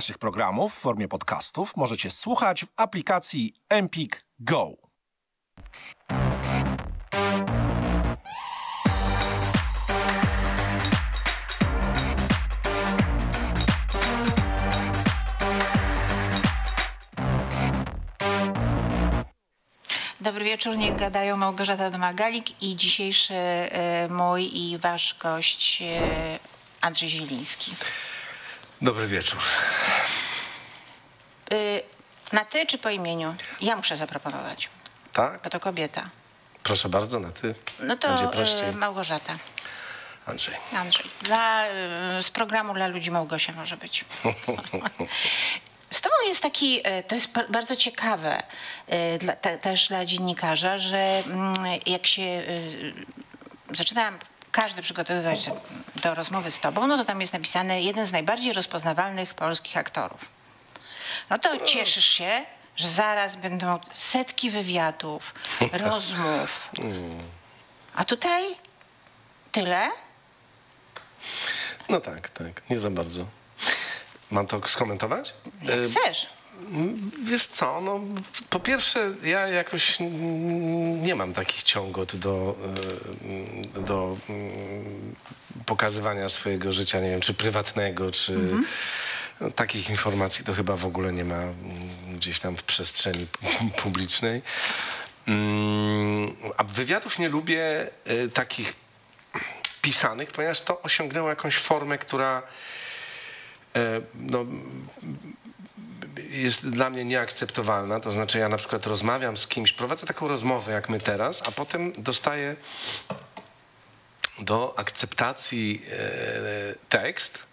Naszych programów w formie podcastów możecie słuchać w aplikacji Empik Go. Dobry wieczór, niech gadają Małgorzata Domagalik i dzisiejszy e, mój i wasz gość e, Andrzej Zieliński. Dobry wieczór. E, Na ty czy po imieniu? Ja muszę zaproponować, Tak? bo to kobieta. Proszę bardzo, na ty. No to prościej. Małgorzata. Andrzej. Andrzej. Dla, e, z programu dla ludzi Małgosia może być. Z tobą jest taki, e, to jest ba- bardzo ciekawe e, dla, te, też dla dziennikarza, że mm, jak się e, zaczynałam każdy przygotowywać się do rozmowy z tobą, no to tam jest napisane jeden z najbardziej rozpoznawalnych polskich aktorów. No to cieszysz się, że zaraz będą setki wywiadów, rozmów. A tutaj tyle? No tak, tak, nie za bardzo. Mam to skomentować? Jak E, chcesz. Wiesz co, no po pierwsze ja jakoś nie mam takich ciągot do, e, do mm, pokazywania swojego życia, nie wiem, czy prywatnego, czy no, takich informacji to chyba w ogóle nie ma mm, gdzieś tam w przestrzeni pu- publicznej. Mm, A wywiadów nie lubię e, takich pisanych, ponieważ to osiągnęło jakąś formę, która no, jest dla mnie nieakceptowalna. To znaczy, ja na przykład rozmawiam z kimś, prowadzę taką rozmowę jak my teraz, a potem dostaję do akceptacji e, tekst,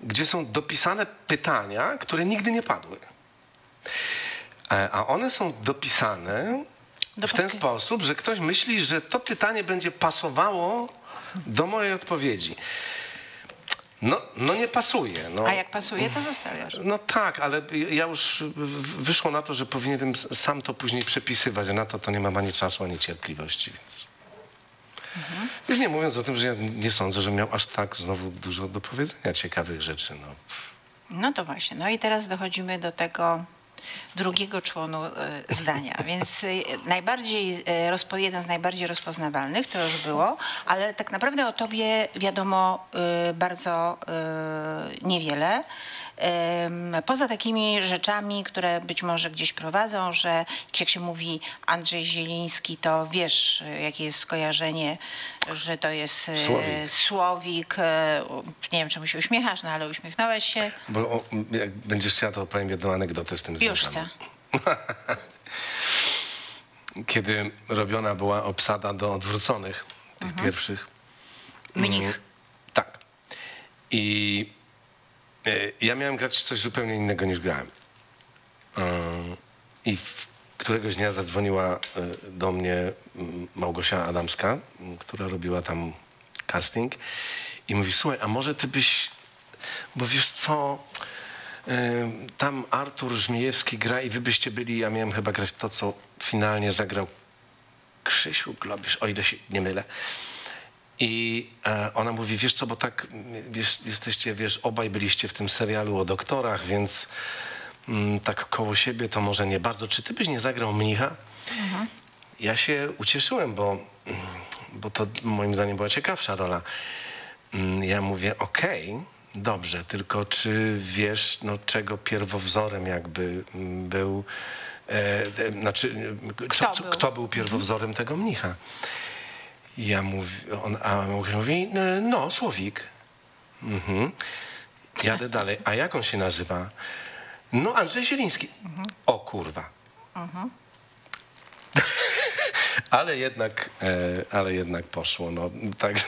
gdzie są dopisane pytania, które nigdy nie padły. E, A one są dopisane Do w ten sposób, że ktoś myśli, że to pytanie będzie pasowało do mojej odpowiedzi. No, no nie pasuje. No. A jak pasuje, to zostawiasz. No tak, ale ja już wyszło na to, że powinienem sam to później przepisywać, a na to to nie mam ani czasu, ani cierpliwości, więc... Już nie mówiąc o tym, że ja nie sądzę, że miał aż tak znowu dużo do powiedzenia ciekawych rzeczy. No. No to właśnie. No i teraz dochodzimy do tego drugiego członu e, zdania. Więc e, najbardziej, e, jeden z najbardziej rozpoznawalnych, to już było, ale tak naprawdę o tobie wiadomo bardzo niewiele. Poza takimi rzeczami, które być może gdzieś prowadzą, że jak się mówi Andrzej Zieliński, to wiesz, jakie jest skojarzenie, że to jest e, Słowik. Słowik. e, Nie wiem, czemu się uśmiechasz, no ale uśmiechnąłeś się. Bo o, jak będziesz chciała, to opowiem jedną anegdotę z tym Już związaną. chcę. Kiedy robiona była obsada do odwróconych, tych Mhm. pierwszych, Mnich. Tak. I ja miałem grać coś zupełnie innego niż grałem. E, I któregoś dnia zadzwoniła e, do mnie Małgosia Adamska, która robiła tam casting i mówi, słuchaj, a może ty byś, bo wiesz co, e, tam Artur Żmijewski gra i wy byście byli, ja miałem chyba grać to, co finalnie zagrał Krzysiu Globisz, o ile się nie mylę. I e, ona mówi, wiesz co, bo tak wiesz, jesteście, wiesz, obaj byliście w tym serialu o doktorach, więc mm, tak koło siebie to może nie bardzo. Czy ty byś nie zagrał mnicha? Ja się ucieszyłem, bo, mm, bo to moim zdaniem była ciekawsza rola. Mm, Ja mówię, okej, dobrze, tylko czy wiesz, no, czego pierwowzorem jakby mm, był, e, e, znaczy, e, Kto co- był? kto był pierwowzorem tego mnicha? I ja mówię, on, a mówi, no, Słowik. Mhm. Jadę dalej. A jak on się nazywa? No, Andrzej Zieliński. O kurwa. ale jednak, e, ale jednak poszło. No, także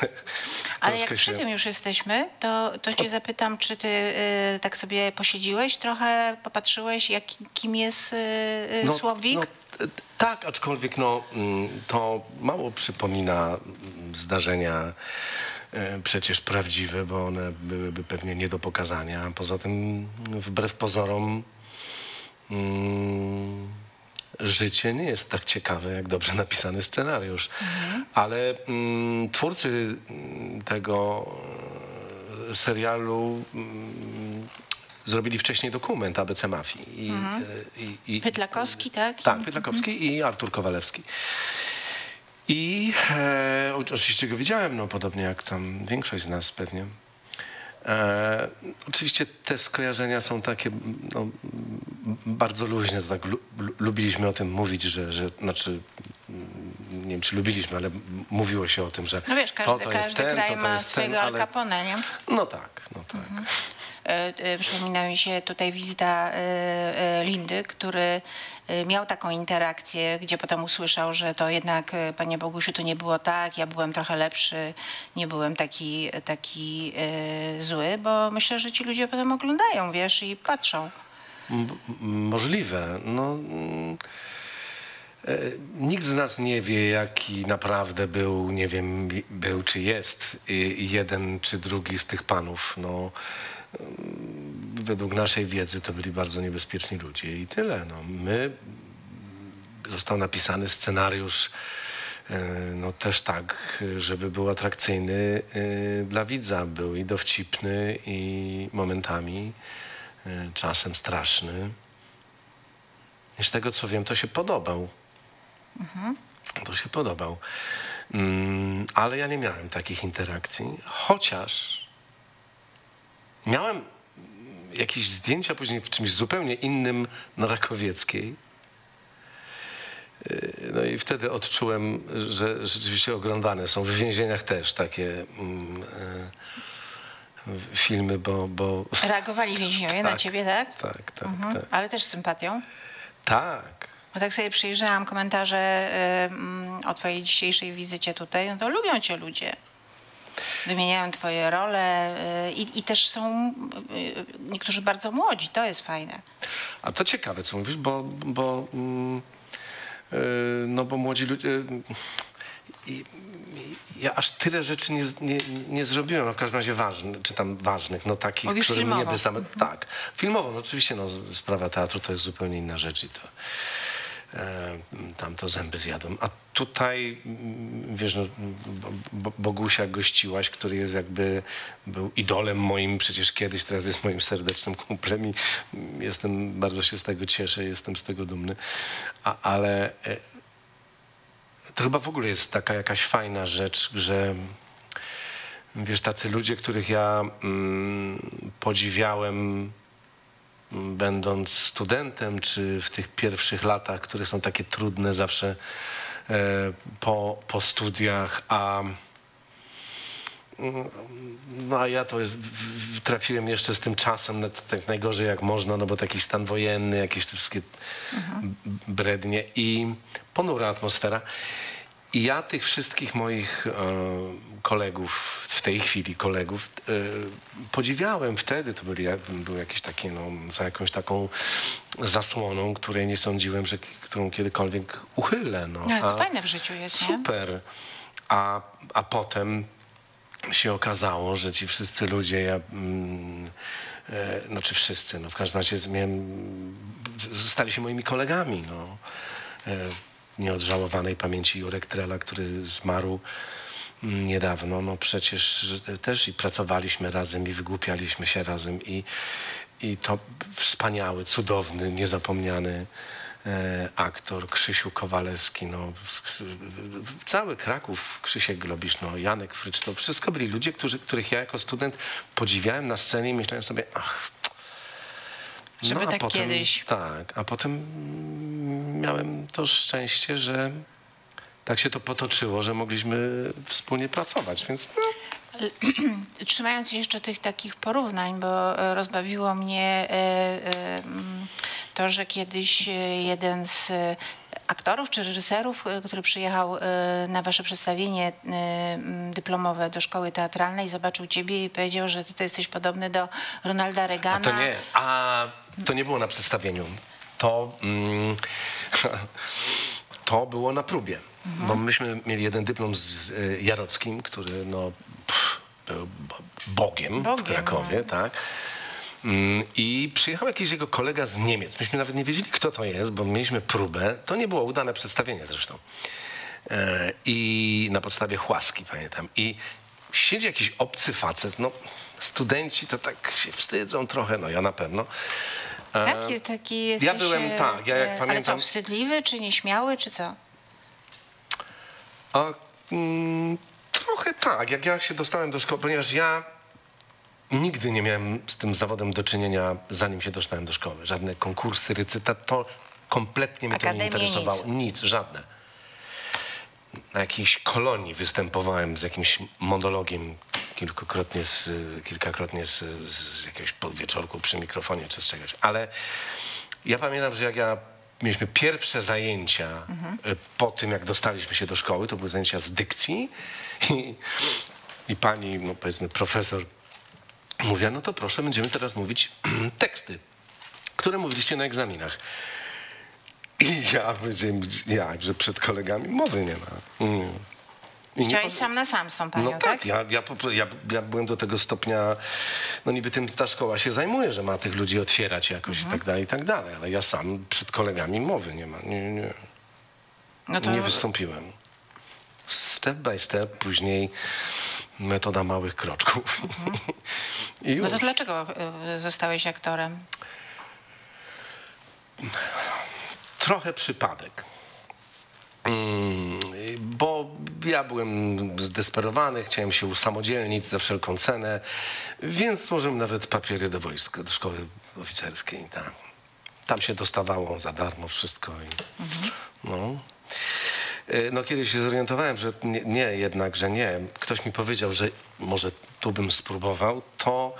Ale jak przy się- tym już jesteśmy, to, to cię zapytam, czy ty y, tak sobie posiedziłeś trochę, popatrzyłeś, jak, kim jest y, y, No, Słowik? No, e, tak, aczkolwiek no, mm, to mało przypomina mm, zdarzenia e, przecież prawdziwe, bo one byłyby pewnie nie do pokazania. A poza tym, wbrew pozorom, mm, życie nie jest tak ciekawe, jak dobrze napisany scenariusz. Ale mm, twórcy mm, tego e, serialu mm, zrobili wcześniej dokument ABC Mafii. I, Mhm. e, i, i, Pytlakowski, tak? tak, Pytlakowski i Artur Kowalewski. I e, oczywiście go widziałem, no podobnie jak tam większość z nas pewnie. E, oczywiście te skojarzenia są takie no, bardzo luźne. Tak lu, lu, lubiliśmy o tym mówić, że, że znaczy mm, nie wiem czy lubiliśmy, ale mówiło się o tym, że No wiesz, każdy, to, to jest każdy ten, kraj to, to ma jest swojego ten, Al ale... Capone, nie? No tak, no tak. E, e, Przypomina mi się tutaj wizyta e, e, Lindy, który miał taką interakcję, gdzie potem usłyszał, że to jednak, e, panie Bogusiu, to nie było tak, ja byłem trochę lepszy, nie byłem taki, taki e, zły, bo myślę, że ci ludzie potem oglądają, wiesz, i patrzą. Możliwe. No, e, nikt z nas nie wie, jaki naprawdę był, nie wiem, był czy jest jeden czy drugi z tych panów. No, według naszej wiedzy to byli bardzo niebezpieczni ludzie i tyle. No, my został napisany scenariusz e, no też tak, żeby był atrakcyjny e, dla widza. Był i dowcipny i momentami e, czasem straszny. I z tego co wiem, to się podobał. To się podobał. Mm, ale ja nie miałem takich interakcji, chociaż miałem jakieś zdjęcia później w czymś zupełnie innym na Rakowieckiej. Yy, No i wtedy odczułem, że rzeczywiście oglądane są w więzieniach też takie mm, e, filmy, bo, bo Reagowali więźniowie na Tak. ciebie, tak? tak, tak, Mhm. tak. Ale też z sympatią. Tak. Bo tak sobie przyjrzałam komentarze e, o twojej dzisiejszej wizycie tutaj, no to lubią cię ludzie. Wymieniają twoje role e, i, i też są e, niektórzy bardzo młodzi, to jest fajne. A to ciekawe, co mówisz, bo, bo, mm, yy, no bo młodzi ludzie. yy, ja aż tyle rzeczy nie, nie, nie zrobiłem, no w każdym razie ważnych, czy tam ważnych, no takich, Mówisz które filmowo. by same. Tak, filmowo, no oczywiście, no, sprawa teatru to jest zupełnie inna rzecz i to. E, tam to zęby zjadłem. A tutaj, mm, wiesz, no, Bo- Bo- Bogusia gościłaś, który jest jakby, był idolem moim przecież kiedyś, teraz jest moim serdecznym kumplem i mm, jestem, bardzo się z tego cieszę, jestem z tego dumny. A, ale e, to chyba w ogóle jest taka jakaś fajna rzecz, że wiesz, tacy ludzie, których ja mm, podziwiałem będąc studentem, czy w tych pierwszych latach, które są takie trudne zawsze e, po, po studiach, a mm, no a ja to jest, trafiłem jeszcze z tym czasem, na- tak najgorzej jak można, no bo taki stan wojenny, jakieś te wszystkie b- brednie i ponura atmosfera. I ja tych wszystkich moich e, kolegów, w tej chwili kolegów, e, podziwiałem wtedy. To byli, był jakiś taki, no, za jakąś taką zasłoną, której nie sądziłem, że którą kiedykolwiek uchylę. No, No, ale to A- fajne w życiu jest, nie? Super. A, a potem się okazało, że ci wszyscy ludzie, ja, mm, e, znaczy wszyscy, no w każdym razie miałem, stali się moimi kolegami. No. E, nieodżałowanej pamięci Jurek Trela, który zmarł niedawno. No przecież też i pracowaliśmy razem i wygłupialiśmy się razem i, i to wspaniały, cudowny, niezapomniany e, aktor Krzysiu Kowalewski, no, cały Kraków, Krzysiek Globisz, no, Janek Frycz, to wszystko byli ludzie, którzy, których ja jako student podziwiałem na scenie i myślałem sobie, ach, Żeby a tak kiedyś. Tak, a potem miałem to szczęście, że tak się to potoczyło, że mogliśmy wspólnie pracować, więc no, Trzymając się jeszcze tych takich porównań, bo e, rozbawiło mnie e, e, mm, to, że kiedyś jeden z aktorów czy reżyserów, który przyjechał na wasze przedstawienie e, m, dyplomowe do szkoły teatralnej, zobaczył ciebie i powiedział, że ty to jesteś podobny do Ronalda a Reagana. to nie, a to nie było na przedstawieniu. To, mm, to było na próbie, bo myśmy mieli jeden dyplom z, y, Jarockim, który no, pff, był bo- Bogiem, w Bogiem, Krakowie, tak. Mm, I przyjechał jakiś jego kolega z Niemiec. Myśmy nawet nie wiedzieli, kto to jest, bo mieliśmy próbę. To nie było udane przedstawienie zresztą. E, I na podstawie chłaski, pamiętam. I siedzi jakiś obcy facet, no studenci to tak się wstydzą trochę, no ja na pewno. E, Taki, taki jesteś, ja byłem, e, tak, ja jak e, Ale pamiętam- co, wstydliwy, czy nieśmiały, czy co? A, mm, trochę tak, jak ja się dostałem do szkoły, ponieważ ja nigdy nie miałem z tym zawodem do czynienia, zanim się dostałem do szkoły. Żadne konkursy, recytat, to kompletnie mnie to nie interesowało. nic. Nic, żadne. Na jakiejś kolonii występowałem z jakimś monologiem kilkukrotnie, z, kilkakrotnie z, z jakiegoś podwieczorku przy mikrofonie czy z czegoś. Ale ja pamiętam, że jak ja mieliśmy pierwsze zajęcia y, po tym, jak dostaliśmy się do szkoły, to były zajęcia z dykcji i, i pani, no powiedzmy profesor mówiła, no to proszę, będziemy teraz mówić teksty, które mówiliście na egzaminach. I ja powiedziałem, jak, że przed kolegami mowy nie ma. Mm. Nie Chciałeś sam na sam z tą panią, no tak, tak? Ja, ja, ja, ja byłem do tego stopnia, no niby tym ta szkoła się zajmuje, że ma tych ludzi otwierać jakoś Mhm. i tak dalej, i tak dalej, ale ja sam przed kolegami mowy nie ma, nie, nie, No to nie wystąpiłem. Step by step, później metoda małych kroczków. I już. No to dlaczego e, zostałeś aktorem? trochę przypadek. Mm, Bo ja byłem zdesperowany, chciałem się usamodzielnić za wszelką cenę, więc złożyłem nawet papiery do wojska, do szkoły oficerskiej. Tam, tam się dostawało za darmo wszystko. I, no. E, No kiedy się zorientowałem, że nie, nie, jednak, że nie, ktoś mi powiedział, że może tu bym spróbował, to,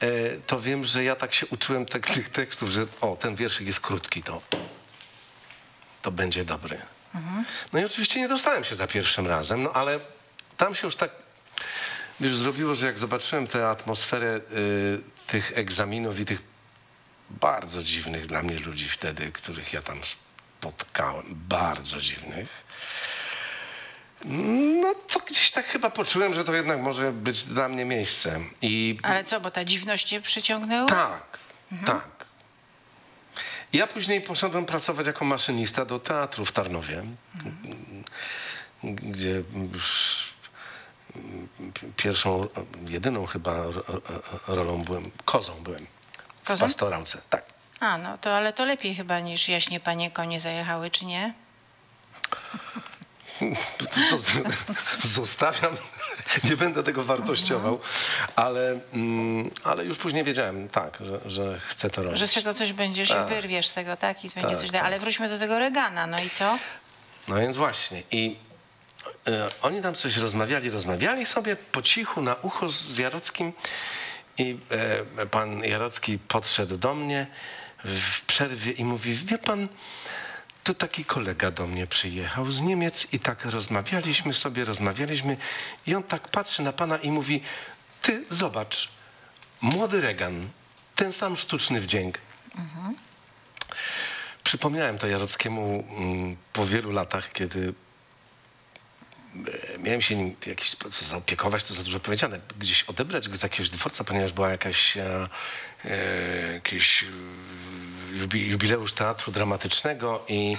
e, to wiem, że ja tak się uczyłem tak, tych tekstów, że o, ten wierszyk jest krótki, to, to będzie dobry. No i oczywiście nie dostałem się za pierwszym razem, no ale tam się już tak, wiesz, zrobiło, że jak zobaczyłem tę atmosferę y, tych egzaminów i tych bardzo dziwnych dla mnie ludzi wtedy, których ja tam spotkałem, bardzo dziwnych, no to gdzieś tak chyba poczułem, że to jednak może być dla mnie miejsce. I Ale co, bo ta dziwność cię przyciągnęła? tak, tak. Ja później poszedłem pracować jako maszynista do teatru w Tarnowie, gdzie już pierwszą, jedyną chyba ro- ro- rolą byłem, kozą byłem. W Kozą? pastorałce, tak. A, no to ale to lepiej chyba niż jaśnie panie konie zajechały, czy nie? Zostawiam, nie będę tego wartościował, ale, mm, ale już później wiedziałem, tak, że, że chcę to robić. Że z tego coś będziesz, Tak. wyrwiesz z tego, tak? I będzie Tak, coś tak. Ale wróćmy do tego Regana, no i co? No więc właśnie. I e, oni tam coś rozmawiali, rozmawiali sobie po cichu na ucho z, z Jarockim i e, pan Jarocki podszedł do mnie w przerwie i mówi, wie pan, to taki kolega do mnie przyjechał z Niemiec i tak rozmawialiśmy sobie, rozmawialiśmy i on tak patrzy na pana i mówi, ty zobacz, młody Regan, ten sam sztuczny wdzięk. Przypomniałem to Jarockiemu mm, po wielu latach, kiedy e, miałem się nim jakiś zaopiekować, to za dużo powiedziane, gdzieś odebrać go z jakiegoś dworca, ponieważ była jakaś e, jakiś e, jubi- jubileusz teatru dramatycznego i,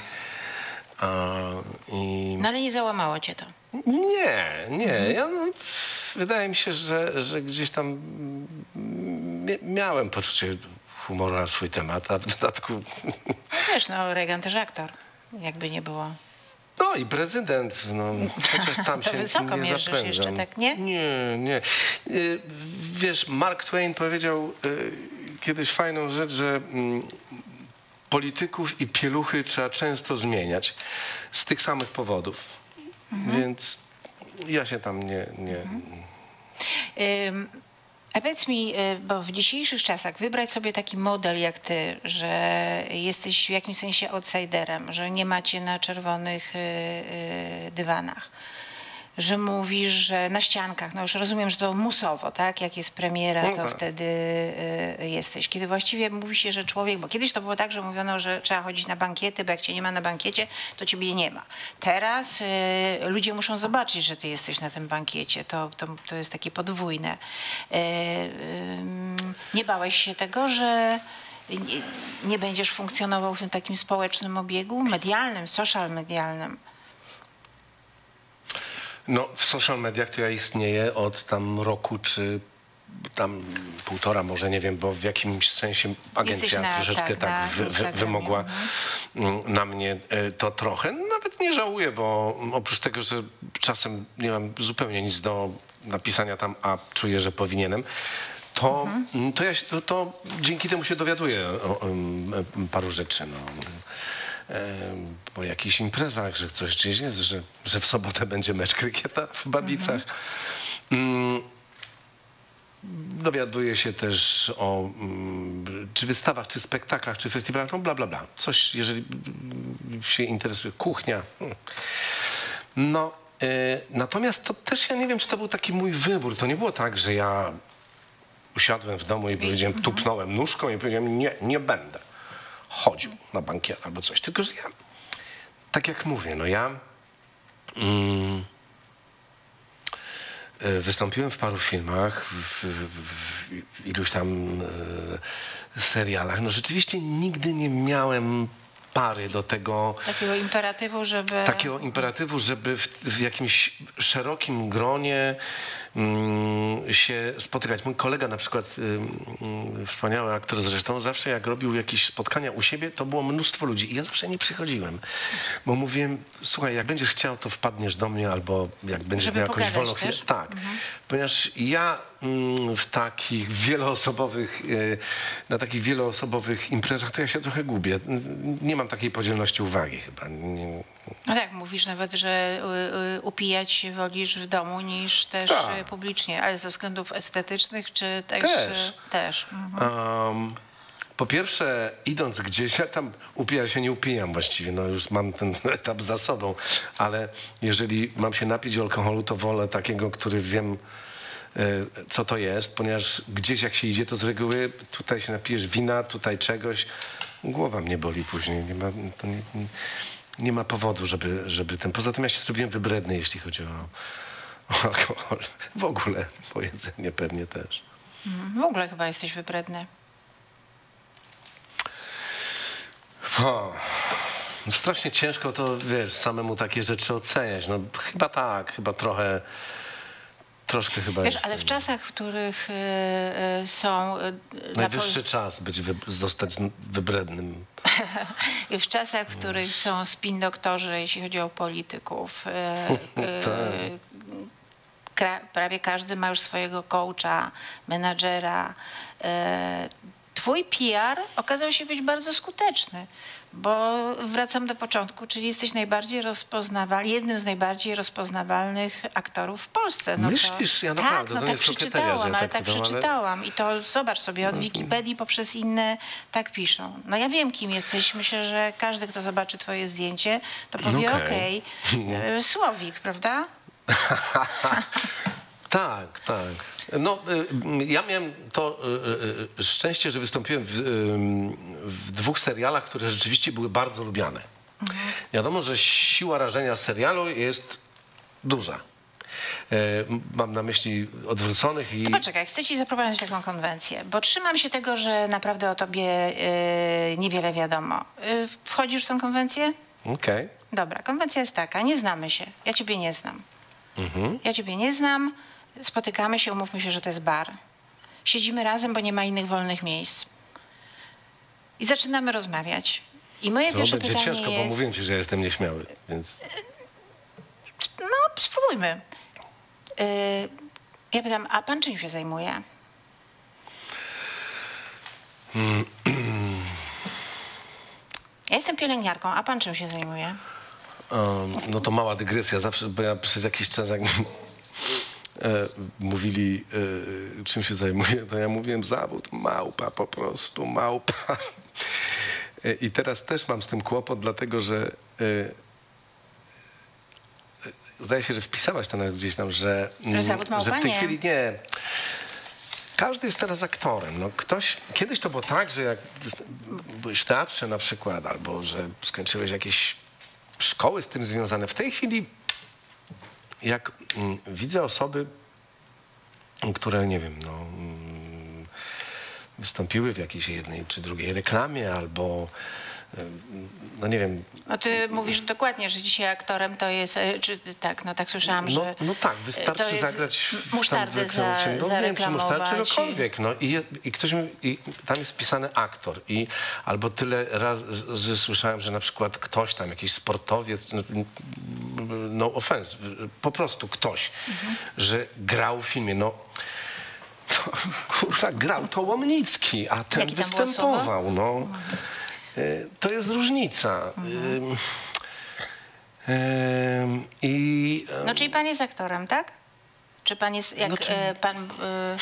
i No ale nie załamało cię to. nie, nie. Ja, no, wydaje mi się, że, że gdzieś tam mia- miałem poczucie humoru na swój temat, a w dodatku No wiesz, no Reagan też aktor, jakby nie było. No i prezydent, no, chociaż tam To się wysoko nie mierzysz zapędzam. jeszcze, tak, nie? Nie, nie. Y, Wiesz, Mark Twain powiedział y, kiedyś fajną rzecz, że mm, polityków i pieluchy trzeba często zmieniać z tych samych powodów. Mhm. Więc ja się tam nie... nie Ym, A powiedz mi, y, bo w dzisiejszych czasach wybrać sobie taki model jak ty, że jesteś w jakimś sensie outsiderem, że nie macie na czerwonych y, y, dywanach, że mówisz, że na ściankach, no już rozumiem, że to musowo, tak? Jak jest premiera, No to tak. wtedy y, jesteś. Kiedy właściwie mówi się, że człowiek, bo kiedyś to było tak, że mówiono, że trzeba chodzić na bankiety, bo jak cię nie ma na bankiecie, to ciebie nie ma. Teraz y, ludzie muszą zobaczyć, że ty jesteś na tym bankiecie. To, to, to jest takie podwójne. Y, nie bałeś się tego, że nie, nie będziesz funkcjonował w tym takim społecznym obiegu, medialnym, social medialnym? No, w social mediach to ja istnieję od tam roku czy tam półtora może, nie wiem, bo w jakimś sensie agencja na- troszeczkę tak, tak, na wy, wymogła mm, na mnie e, to trochę. Nawet nie żałuję, bo oprócz tego, że czasem nie mam zupełnie nic do napisania tam, a czuję, że powinienem, to, mm, to, ja się, to, to dzięki temu się dowiaduję o, em, em, paru rzeczy. No. Po jakichś imprezach, że coś gdzieś jest, że, że w sobotę będzie mecz krykieta w Babicach. Mm, Dowiaduję się też o mm, czy wystawach, czy spektaklach, czy festiwalach, no bla, bla, bla. Coś, jeżeli mm, się interesuje, kuchnia. hmm. No, y, natomiast to też ja nie wiem, czy to był taki mój wybór. To nie było tak, że ja usiadłem w domu i powiedziałem, tupnąłem nóżką i powiedziałem, nie, nie będę chodził na bankiet albo coś. Tylko, że ja, tak jak mówię, no ja mm, e, wystąpiłem w paru filmach, w, w, w iluś tam e, serialach. No rzeczywiście nigdy nie miałem pary do tego Takiego imperatywu, żeby... takiego imperatywu, żeby w, w jakimś szerokim gronie się spotykać. Mój kolega na przykład, ym, wspaniały aktor zresztą, zawsze jak robił jakieś spotkania u siebie, to było mnóstwo ludzi i ja zawsze nie przychodziłem, bo mówiłem, słuchaj, jak będziesz chciał, to wpadniesz do mnie albo jak będziesz Żeby miał jakąś wolną chwilę. Tak, ponieważ ja mm, w takich wieloosobowych, y, na takich wieloosobowych imprezach to ja się trochę gubię. Nie mam takiej podzielności uwagi chyba. Nie, No tak, mówisz nawet, że y, y, upijać się wolisz w domu niż też Tak. y, publicznie, ale ze względów estetycznych czy też? Też. też. Mhm. Um, po pierwsze, idąc gdzieś, ja tam upijam się, nie upijam właściwie, no już mam ten etap za sobą, ale jeżeli mam się napić alkoholu, to wolę takiego, który wiem, co to jest, ponieważ gdzieś jak się idzie, to z reguły tutaj się napijesz wina, tutaj czegoś, głowa mnie boli później, nie ma, to nie, nie, nie ma powodu, żeby, żeby ten... Poza tym ja się zrobiłem wybredny, jeśli chodzi o, o alkohol. W ogóle, po jedzenie pewnie też. W ogóle chyba jesteś wybredny. O, no strasznie ciężko to, wiesz, samemu takie rzeczy oceniać. No chyba tak, chyba trochę, troszkę chyba Wiesz, ale w czasach, w których y, y, są... y, na Najwyższy czas być, wy, zostać wybrednym. w czasach, w których są spin doktorzy, jeśli chodzi o polityków. y, y, Tak. prawie każdy ma już swojego coacha, menadżera. E, Twój PR okazał się być bardzo skuteczny, bo wracam do początku, czyli jesteś najbardziej rozpoznawalny, jednym z najbardziej rozpoznawalnych aktorów w Polsce. No Myślisz? to, Ja tak, naprawdę, no to tak kokieteria, że przeczytałam, ja ale tak tak udam, ale- przeczytałam. I to zobacz sobie, od Wikipedii poprzez inne tak piszą. No ja wiem, kim jesteś. Myślę, że każdy, kto zobaczy twoje zdjęcie, to powie Okej. okej, e, Słowik, prawda? Tak, tak. No, y, ja miałem to y, y, szczęście, że wystąpiłem w, w dwóch serialach, które rzeczywiście były bardzo lubiane. Wiadomo, że siła rażenia serialu jest duża. Y, Mam na myśli odwróconych i... To poczekaj, chcę ci zaproponować taką konwencję, bo trzymam się tego, że naprawdę o tobie e, niewiele wiadomo. E, wchodzisz w tą konwencję? Okej. Dobra, konwencja jest taka, nie znamy się. Ja ciebie nie znam. Ja ciebie nie znam, spotykamy się, umówmy się, że to jest bar. Siedzimy razem, bo nie ma innych wolnych miejsc. I zaczynamy rozmawiać. I moje To pierwsze będzie pytanie ciężko, bo jest... mówiłem ci, że jestem nieśmiały, więc... No, spróbujmy. E, ja pytam, a pan czym się zajmuje? Ja jestem pielęgniarką, a pan czym się zajmuje? No to mała dygresja. Zawsze, bo ja przez jakiś czas, jak mówili, e, czym się zajmuję, to ja mówiłem zawód małpa, po prostu małpa. E, I teraz też mam z tym kłopot, dlatego że e, e, zdaje się, że wpisałaś to nawet gdzieś tam, że, mm, małpa? że w tej Nie. chwili nie. Każdy jest teraz aktorem. No ktoś, kiedyś to było tak, że jak byłeś w teatrze na przykład, albo że skończyłeś jakieś szkoły z tym związane. W tej chwili, jak mm, widzę osoby, które, nie wiem, no, mm, wystąpiły w jakiejś jednej czy drugiej reklamie, albo no nie wiem, No ty mówisz dokładnie, że dzisiaj aktorem to jest, e, czy tak, no tak słyszałam, No, że no tak, wystarczy zagrać tam za, no, nie wiem, czy zareklamować. czegokolwiek. No, i, i ktoś mi, i tam jest wpisany aktor. I albo tyle razy słyszałem, że na przykład ktoś tam, jakiś sportowiec, no, no offense, po prostu ktoś, Mhm. że grał w filmie. No, to, kurwa, grał to Łomnicki, a ten występował. No. Y, To jest różnica. Mhm. I No czyli pan jest aktorem, tak? Czy pan jest, jak No, czy- e, pan, e,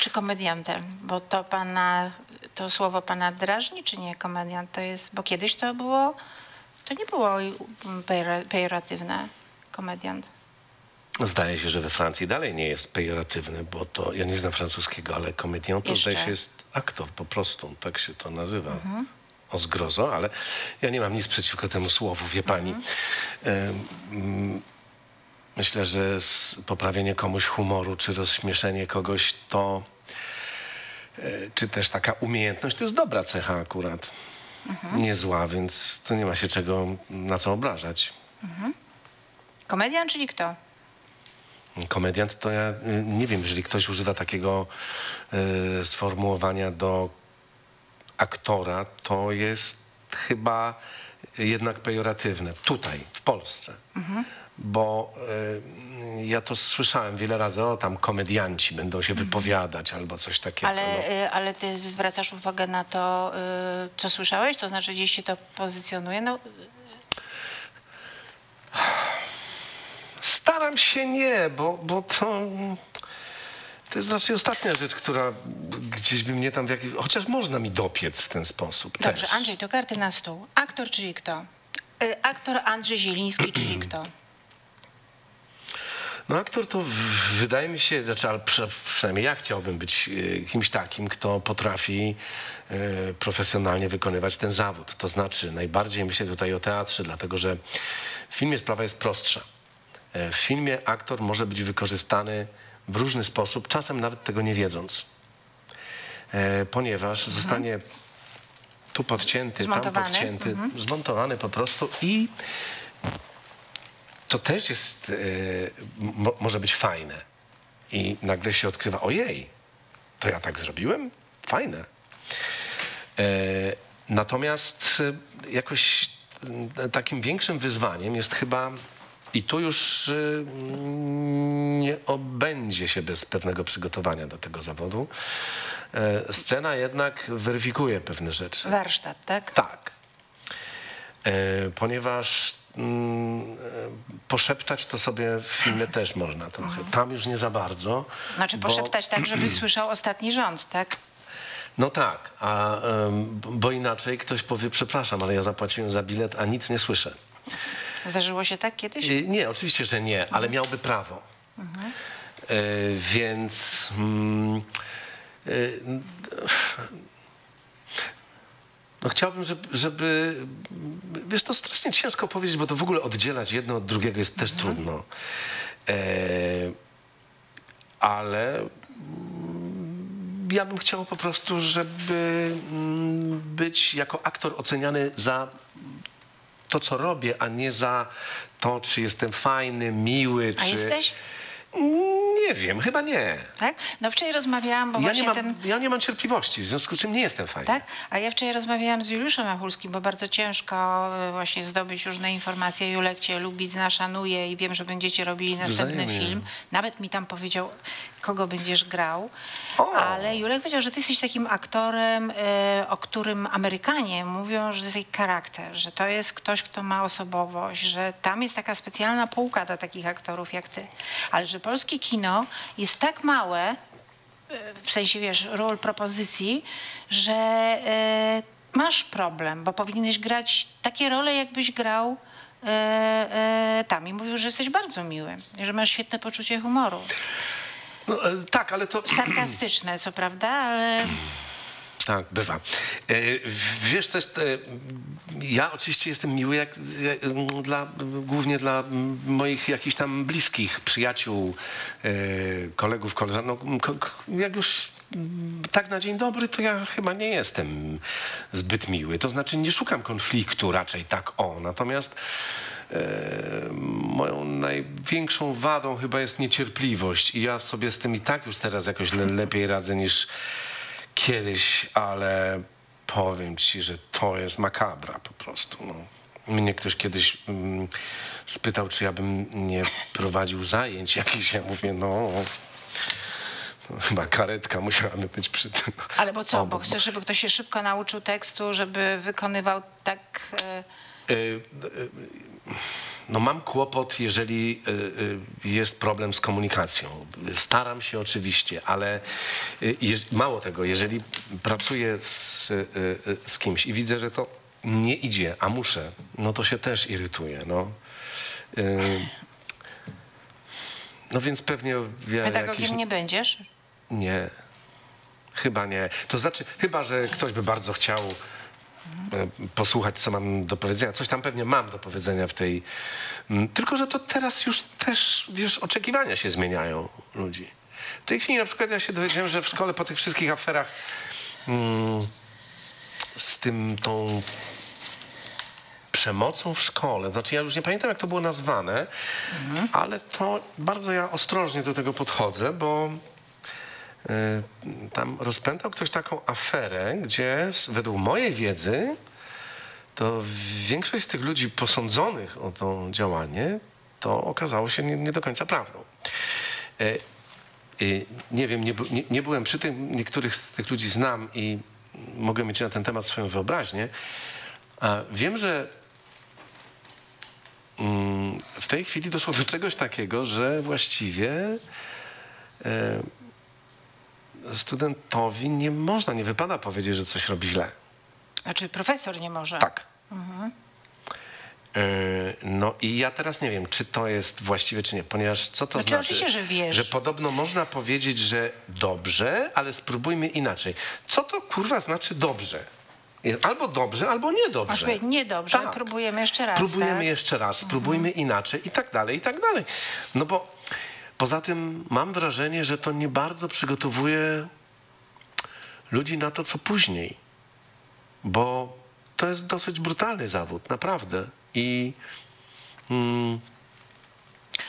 czy komediantem? Bo to pana, to słowo pana drażni, czy nie komediant? To jest, bo kiedyś to było, to nie było pejora- pejoratywne, komediant. Zdaje się, że we Francji dalej nie jest pejoratywny, bo to, ja nie znam francuskiego, ale komediant to zdaje się jest aktor po prostu, tak się to nazywa. O zgrozo, ale ja nie mam nic przeciwko temu słowu, wie pani. Em, mm, Myślę, że poprawienie komuś humoru, czy rozśmieszenie kogoś, to e, czy też taka umiejętność, to jest dobra cecha akurat. Niezła, więc tu nie ma się czego, na co obrażać. Komedian, czyli kto? Komediant to ja y, nie wiem, jeżeli ktoś używa takiego y, sformułowania do aktora, to jest chyba jednak pejoratywne. Tutaj, w Polsce. Bo y, ja to słyszałem wiele razy, o tam komedianci będą się wypowiadać albo coś takiego. Ale, no. e, ale ty zwracasz uwagę na to, e, co słyszałeś? To znaczy gdzieś się to pozycjonuje? No, Staram się nie, bo, bo to, to jest raczej ostatnia rzecz, która gdzieś by mnie tam... W jakiś, chociaż można mi dopiec w ten sposób Dobrze, też. Andrzej, to karty na stół. Aktor, czyli kto? E, Aktor Andrzej Zieliński, czyli kto? No aktor to wydaje mi się, znaczy, przynajmniej ja chciałbym być e, kimś takim, kto potrafi e, profesjonalnie wykonywać ten zawód. To znaczy, najbardziej myślę tutaj o teatrze, dlatego że w filmie sprawa jest prostsza. W filmie aktor może być wykorzystany w różny sposób, czasem nawet tego nie wiedząc. E, Ponieważ zostanie tu podcięty, tam podcięty, zmontowany po prostu i to też jest, e, mo, może być fajne. I nagle się odkrywa, ojej, to ja tak zrobiłem? Fajne. E, natomiast jakoś takim większym wyzwaniem jest chyba, i tu już mm, nie obędzie się bez pewnego przygotowania do tego zawodu, e, scena jednak weryfikuje pewne rzeczy. Warsztat, tak? Tak. E, ponieważ mm, e, poszeptać to sobie w filmie też można trochę. Tam już nie za bardzo. Znaczy bo- poszeptać tak, żeby słyszał ostatni rząd, tak? No tak, a, bo inaczej ktoś powie, przepraszam, ale ja zapłaciłem za bilet, a nic nie słyszę. Zdarzyło się tak kiedyś? E, Nie, oczywiście, że nie, ale miałby prawo. E, więc. Mm, e, no chciałbym, żeby, żeby. Wiesz, to strasznie ciężko powiedzieć, bo to w ogóle oddzielać jedno od drugiego jest też trudno. E, ale mm, ja bym chciał po prostu, żeby mm, być jako aktor oceniany za to, co robię, a nie za to, czy jestem fajny, miły, A czy... jesteś? Nie wiem, chyba nie. Tak? No wczoraj rozmawiałam, bo Ja nie, właśnie mam, ten... ja nie mam cierpliwości, w związku z czym nie jestem fajny. Tak? A ja wczoraj rozmawiałam z Juliuszem Machulskim, bo bardzo ciężko e, właśnie zdobyć różne informacje. Julek cię lubi, zna, szanuje i wiem, że będziecie robili następny Wzajemnie. film. Nawet mi tam powiedział, kogo będziesz grał. O! Ale Julek powiedział, że ty jesteś takim aktorem, e, o którym Amerykanie mówią, że to jest ich charakter, że to jest ktoś, kto ma osobowość, że tam jest taka specjalna półka dla takich aktorów jak ty. Ale że polskie kino jest tak małe, w sensie, wiesz, ról propozycji, że e, masz problem, bo powinieneś grać takie role, jakbyś grał tam. I mówił, że jesteś bardzo miły, że masz świetne poczucie humoru. No, e, tak, ale to... Sarkastyczne, co prawda, ale Tak, bywa. E, Wiesz, jest. e, Ja oczywiście jestem miły jak, dla, głównie dla moich jakichś tam bliskich przyjaciół, kolegów, koleżanek. No, jak już tak na dzień dobry, to ja chyba nie jestem zbyt miły. To znaczy nie szukam konfliktu, raczej tak o. Natomiast moją największą wadą chyba jest niecierpliwość i ja sobie z tym i tak już teraz jakoś le, lepiej radzę niż kiedyś, ale powiem ci, że to jest makabra po prostu. No. Mnie ktoś kiedyś mm, spytał, czy ja bym nie prowadził zajęć jakichś. Ja mówię, no, no chyba karetka musiałaby być przy tym. Ale bo co, bo chcesz, żeby ktoś się szybko nauczył tekstu, żeby wykonywał tak... e, y, No mam kłopot, jeżeli y, y, jest problem z komunikacją. Staram się oczywiście, ale y, mało tego, jeżeli pracuję z, z kimś i widzę, że to nie idzie, a muszę, no to się też irytuję. No, no więc pewnie ja Pedagogiem jakiś... nie będziesz? Nie. Chyba nie. To znaczy, chyba, że ktoś by bardzo chciał posłuchać, co mam do powiedzenia. Coś tam pewnie mam do powiedzenia w tej... Tylko, że to teraz już też, wiesz, oczekiwania się zmieniają ludzi. W tej chwili na przykład ja się dowiedziałem, że w szkole po tych wszystkich aferach mm, z tym, tą przemocą w szkole. Znaczy ja już nie pamiętam, jak to było nazwane, ale to bardzo ja ostrożnie do tego podchodzę, bo e, tam rozpętał ktoś taką aferę, gdzie według mojej wiedzy to większość z tych ludzi posądzonych o to działanie to okazało się nie, nie do końca prawdą. E, e, Nie wiem, nie, nie, nie byłem przy tym, niektórych z tych ludzi znam i mogę mieć na ten temat swoją wyobraźnię. A wiem, że mm, w tej chwili doszło do czegoś takiego, że właściwie e, studentowi nie można, nie wypada powiedzieć, że coś robi źle. Znaczy profesor nie może. Tak. E, No i ja teraz nie wiem, czy to jest właściwe, czy nie, ponieważ co to Znaczy, znaczy? oczywiście, że wiesz. Że podobno można powiedzieć, że dobrze, ale spróbujmy inaczej. Co to kurwa znaczy dobrze? Albo dobrze, albo Masz niedobrze. powiedzieć, niedobrze, Tak. próbujemy jeszcze raz, Próbujemy tak? jeszcze raz, spróbujmy inaczej i tak dalej, i tak dalej. No bo poza tym mam wrażenie, że to nie bardzo przygotowuje ludzi na to, co później. Bo to jest dosyć brutalny zawód, naprawdę. I mm,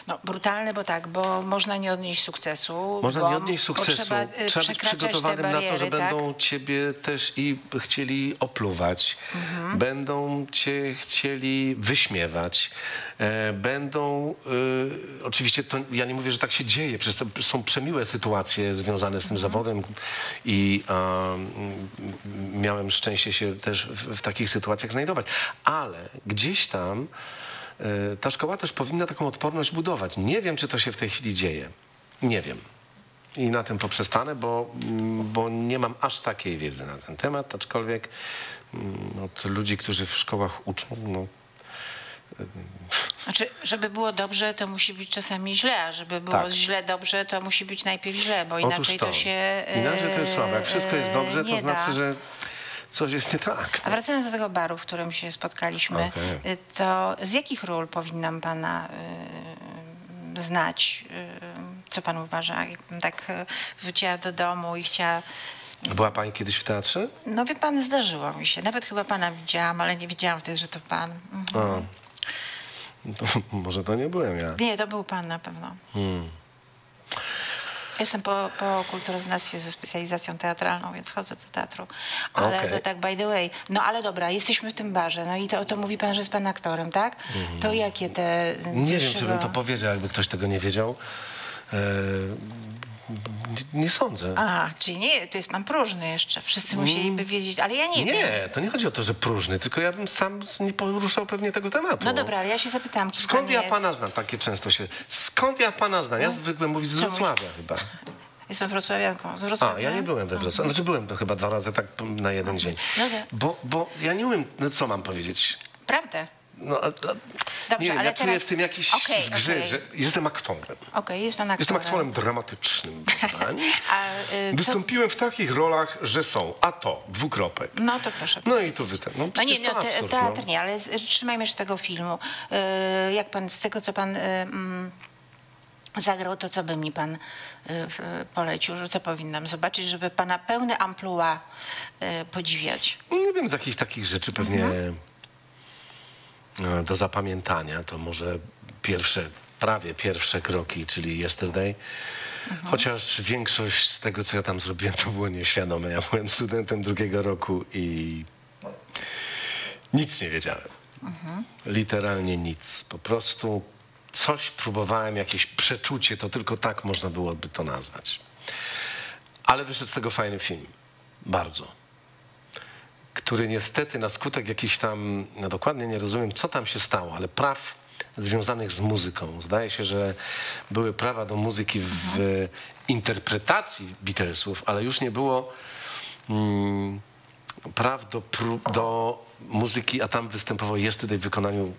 No, brutalny, bo tak, bo można nie odnieść sukcesu. można nie odnieść sukcesu. Trzeba, y, Trzeba być przygotowanym te na to, że bariery, tak? będą ciebie też i chcieli opluwać, Mhm. będą cię chcieli wyśmiewać, e, będą, e, oczywiście to, ja nie mówię, że tak się dzieje, przecież są przemiłe sytuacje związane z tym Mhm. zawodem i a, miałem szczęście się też w, w takich sytuacjach znajdować, ale gdzieś tam e, ta szkoła też powinna taką odporność budować. Nie wiem, czy to się w tej chwili dzieje. Nie wiem. I na tym poprzestanę, bo, mm, bo nie mam aż takiej wiedzy na ten temat, aczkolwiek mm, od ludzi, którzy w szkołach uczą, no, Znaczy, żeby było dobrze, to musi być czasami źle, a żeby było Tak. źle dobrze, to musi być najpierw źle, bo inaczej to, się e, Inaczej to jest słabe. Jak wszystko jest dobrze, to znaczy, da. że coś jest nie tak. A wracając do tego baru, w którym się spotkaliśmy, Okej. y, to z jakich ról powinnam pana y, znać? Y, co pan uważa? Jakbym tak y, wróciła do domu i chciała... Była pani kiedyś w teatrze? No wie pan, zdarzyło mi się. Nawet chyba pana widziałam, ale nie wiedziałam wtedy, że to pan. Mhm. To, może to nie byłem ja. Nie, to był pan na pewno. Hmm. Jestem po, po kulturoznawstwie ze specjalizacją teatralną, więc chodzę do teatru. Ale Okej. to tak by the way. No ale dobra, jesteśmy w tym barze. No i to, to mówi pan, że jest pan aktorem, tak? To jakie te... Nie wiem, czy bym to powiedział, jakby ktoś tego nie wiedział. Nie, nie sądzę. Aha, czyli nie, to jest pan próżny jeszcze. Wszyscy musieliby wiedzieć, ale ja nie, wiem. Mm. Nie, to nie chodzi o to, że próżny, tylko ja bym sam nie poruszał pewnie tego tematu. No dobra, ale ja się zapytałam, kim Skąd pan ja jest. pana znam? Takie często się. Skąd ja pana znam? Ja zwykle mówić z Wrocławia chyba. Jestem wrocławianką. Z Wrocławia? A, ja nie byłem we Wrocławiu. Znaczy byłem chyba dwa razy tak na jeden dzień. No. Bo, bo ja nie umiem, no co mam powiedzieć? Prawdę. No, a- Dobrze, nie wiem, ja czuję teraz- w tym jakiś zgrzyt, okej. że jestem aktorem. Okej, jest pan Jestem aktorem. aktorem dramatycznym. A, y. Wystąpiłem w takich rolach, że są a to, dwukropek. No to proszę. No i tu wytem. No, No przecież nie, to no, te, absurd, teatr no. nie, ale trzymajmy się tego filmu. Y, Jak pan, z tego co pan y, mm, zagrał, to co by mi pan y, polecił, że co powinnam zobaczyć, żeby pana pełne amplua podziwiać? Nie wiem, z jakichś takich rzeczy pewnie e, do zapamiętania, to może pierwsze, prawie pierwsze kroki, czyli Yesterday. Chociaż większość z tego, co ja tam zrobiłem, to było nieświadome. Ja byłem studentem drugiego roku i nic nie wiedziałem. Literalnie nic. Po prostu coś próbowałem, jakieś przeczucie, to tylko tak można byłoby to nazwać. Ale wyszedł z tego fajny film. Bardzo który niestety na skutek jakichś tam, no dokładnie nie rozumiem, co tam się stało, ale praw związanych z muzyką. Zdaje się, że były prawa do muzyki w interpretacji Beatlesów, ale już nie było mm, praw do, do muzyki, a tam występował Yesterday w wykonaniu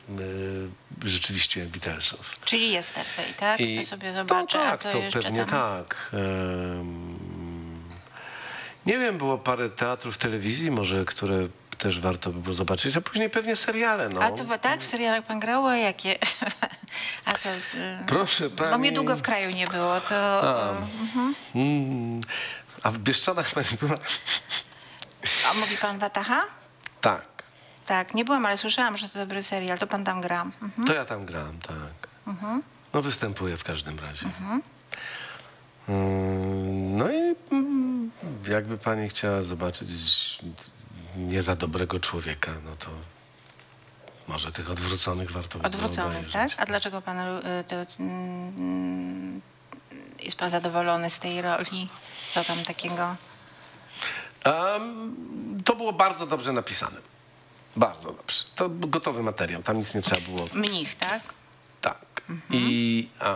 y, rzeczywiście Beatlesów. Czyli Yesterday, tak? to sobie zobaczę. To, A tak, to pewnie tam? tak. Nie wiem, było parę teatrów telewizji może, które też warto by było zobaczyć, a później pewnie seriale. No. A to tak, w serialach pan grał, a jakie? A co? y, Proszę Bo mnie pani. długo w kraju nie było, to... A, mm, a w Bieszczadach pani była? A mówi pan Wataha? Tak. Tak, nie byłam, ale słyszałam, że to dobry serial, to pan tam gra. Mhm. To ja tam grałem, tak. No występuję w każdym razie. Mm, No i mm, jakby pani chciała zobaczyć nie za dobrego człowieka, no to może tych odwróconych warto by było Odwrócony, obejrzeć. tak? A dlaczego pan y, to, mm, jest pan zadowolony z tej roli? Co tam takiego? Em, to było bardzo dobrze napisane. Bardzo dobrze. To gotowy materiał, tam nic nie trzeba było. Mnich, tak? Tak. I a,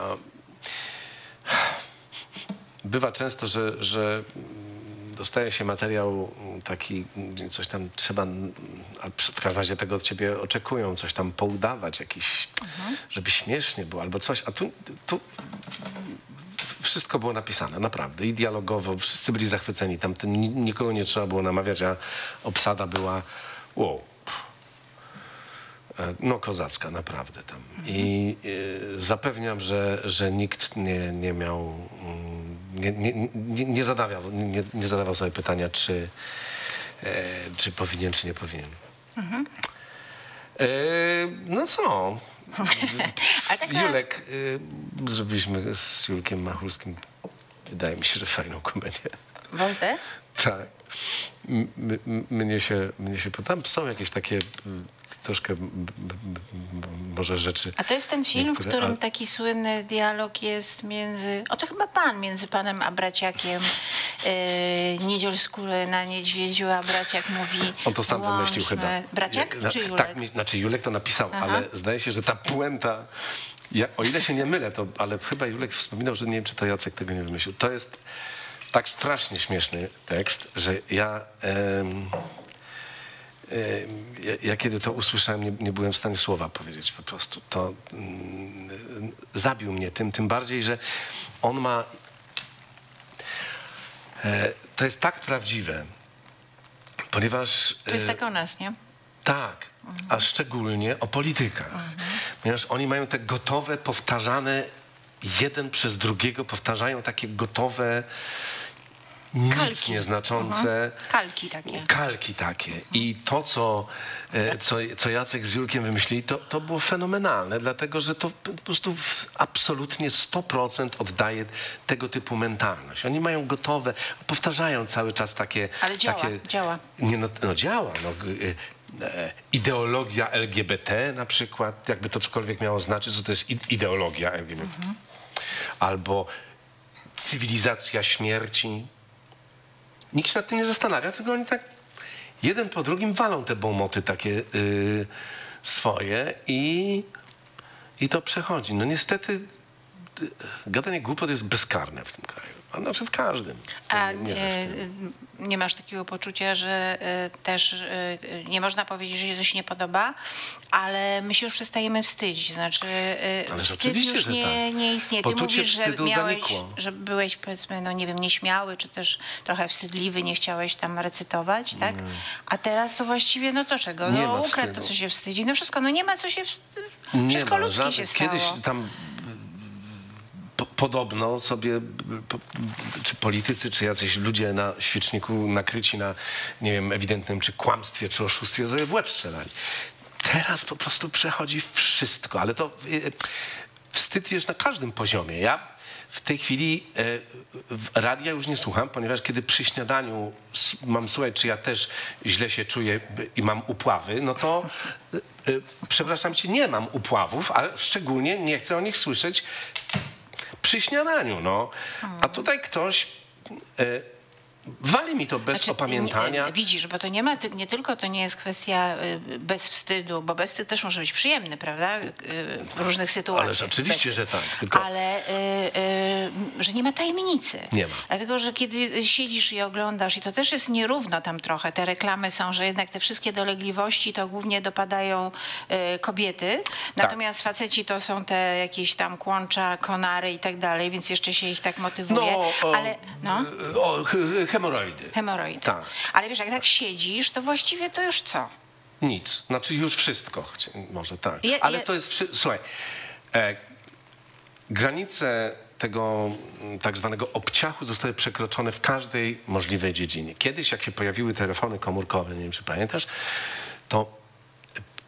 bywa często, że, że dostaje się materiał taki, coś tam trzeba, a w każdym razie tego od ciebie oczekują, coś tam poudawać, jakiś, żeby śmiesznie było albo coś. A tu, tu wszystko było napisane, naprawdę. I dialogowo, wszyscy byli zachwyceni. Tam ten, nikogo nie trzeba było namawiać, a obsada była wow. E, No kozacka, naprawdę tam. I e, zapewniam, że, że nikt nie, nie miał, mm, nie, nie, nie, zadawał, nie, nie zadawał sobie pytania, czy, e, czy powinien, czy nie powinien. E, no co? Taka, Julek, y, zrobiliśmy z Julkiem Machulskim, wydaje mi się, że fajną komedię. Woldę? Tak. M- mnie się, mnie się podoba. Tam są jakieś takie troszkę może rzeczy. A to jest ten film, w którym ale- taki słynny dialog jest między... O, to chyba pan, między panem a braciakiem. Yy, Niedziel skóry na niedźwiedziu, a braciak mówi... On to sam wymyślił chyba. Braciak Ja- na- czy Julek? Tak, mi- znaczy Julek to napisał, Aha. ale zdaje się, że ta puenta, ja, o ile się nie mylę, to, ale chyba Julek wspominał, że nie wiem, czy to Jacek tego nie wymyślił. To jest tak strasznie śmieszny tekst, że ja... em, ja, ja kiedy to usłyszałem, nie, nie byłem w stanie słowa powiedzieć po prostu. To mm, zabił mnie tym, tym bardziej, że on ma... E, to jest tak prawdziwe, ponieważ... To jest e, tak o nas, nie? tak, a szczególnie o politykach. Ponieważ oni mają te gotowe, powtarzane jeden przez drugiego, powtarzają takie gotowe, nic Kalki. nieznaczące. Kalki takie. Kalki takie. I to, co, e, co, co Jacek z Julkiem wymyślili, to, to było fenomenalne, dlatego że to po prostu absolutnie 100% oddaje tego typu mentalność. Oni mają gotowe, powtarzają cały czas takie... Ale działa, takie, działa. Nie, no, no działa. No, y, e, ideologia LGBT na przykład, jakby to cokolwiek miało znaczyć, co to jest id- ideologia LGBT. Albo cywilizacja śmierci. Nikt się nad tym nie zastanawia, tylko oni tak jeden po drugim walą te bomoty takie y, swoje i, i to przechodzi. No niestety y, gadanie głupot jest bezkarne w tym kraju. A znaczy w każdym. A nie, nie, nie, nie masz takiego poczucia, że e, też e, nie można powiedzieć, że się coś nie podoba, ale my się już przestajemy wstydzić. Znaczy, e, Ależ wstyd już nie, tak. nie istnieje. Ty Poczucie mówisz, że miałeś, zanikło. że byłeś powiedzmy, no nie wiem, nieśmiały, czy też trochę wstydliwy, nie chciałeś tam recytować, tak? A teraz to właściwie, no to czego? Nie No ukradł to, co się wstydzi. No wszystko, no nie ma co się. Nie Wszystko ludzkie się stało. Kiedyś tam po, podobno sobie, po, czy politycy, czy jacyś ludzie na świeczniku nakryci na, nie wiem, ewidentnym czy kłamstwie, czy oszustwie sobie w łeb strzelali. Teraz po prostu przechodzi wszystko, ale to y, wstyd wiesz na każdym poziomie. Ja w tej chwili y, radia już nie słucham, ponieważ kiedy przy śniadaniu mam słuchać, czy ja też źle się czuję i mam upławy, no to y, y, przepraszam cię, nie mam upławów, a szczególnie nie chcę o nich słyszeć przy śniadaniu, no. A tutaj ktoś e, wali mi to bez Znaczy, opamiętania. nie- Widzisz, bo to nie ma, nie tylko to nie jest kwestia y, bez wstydu, bo bezwstyd też może być przyjemny, prawda? Y, W różnych sytuacjach. Ależ oczywiście, Bezwstyd. że tak, tylko- Ale y, y, że nie ma tajemnicy. Nie ma. Dlatego, że kiedy siedzisz i oglądasz, i to też jest nierówno tam trochę, te reklamy są, że jednak te wszystkie dolegliwości to głównie dopadają y, kobiety, Tak. natomiast faceci to są te jakieś tam kłącza, konary i tak dalej, więc jeszcze się ich tak motywuje. No, o, Ale, no. o, hemoroidy. Hemoroidy. Tak. Ale wiesz, jak tak siedzisz, to właściwie to już co? Nic. Znaczy już wszystko. Może tak. Ale to jest... Słuchaj, e, granice tego mm, tak zwanego obciachu zostały przekroczone w każdej możliwej dziedzinie. Kiedyś, jak się pojawiły telefony komórkowe, nie wiem, czy pamiętasz, to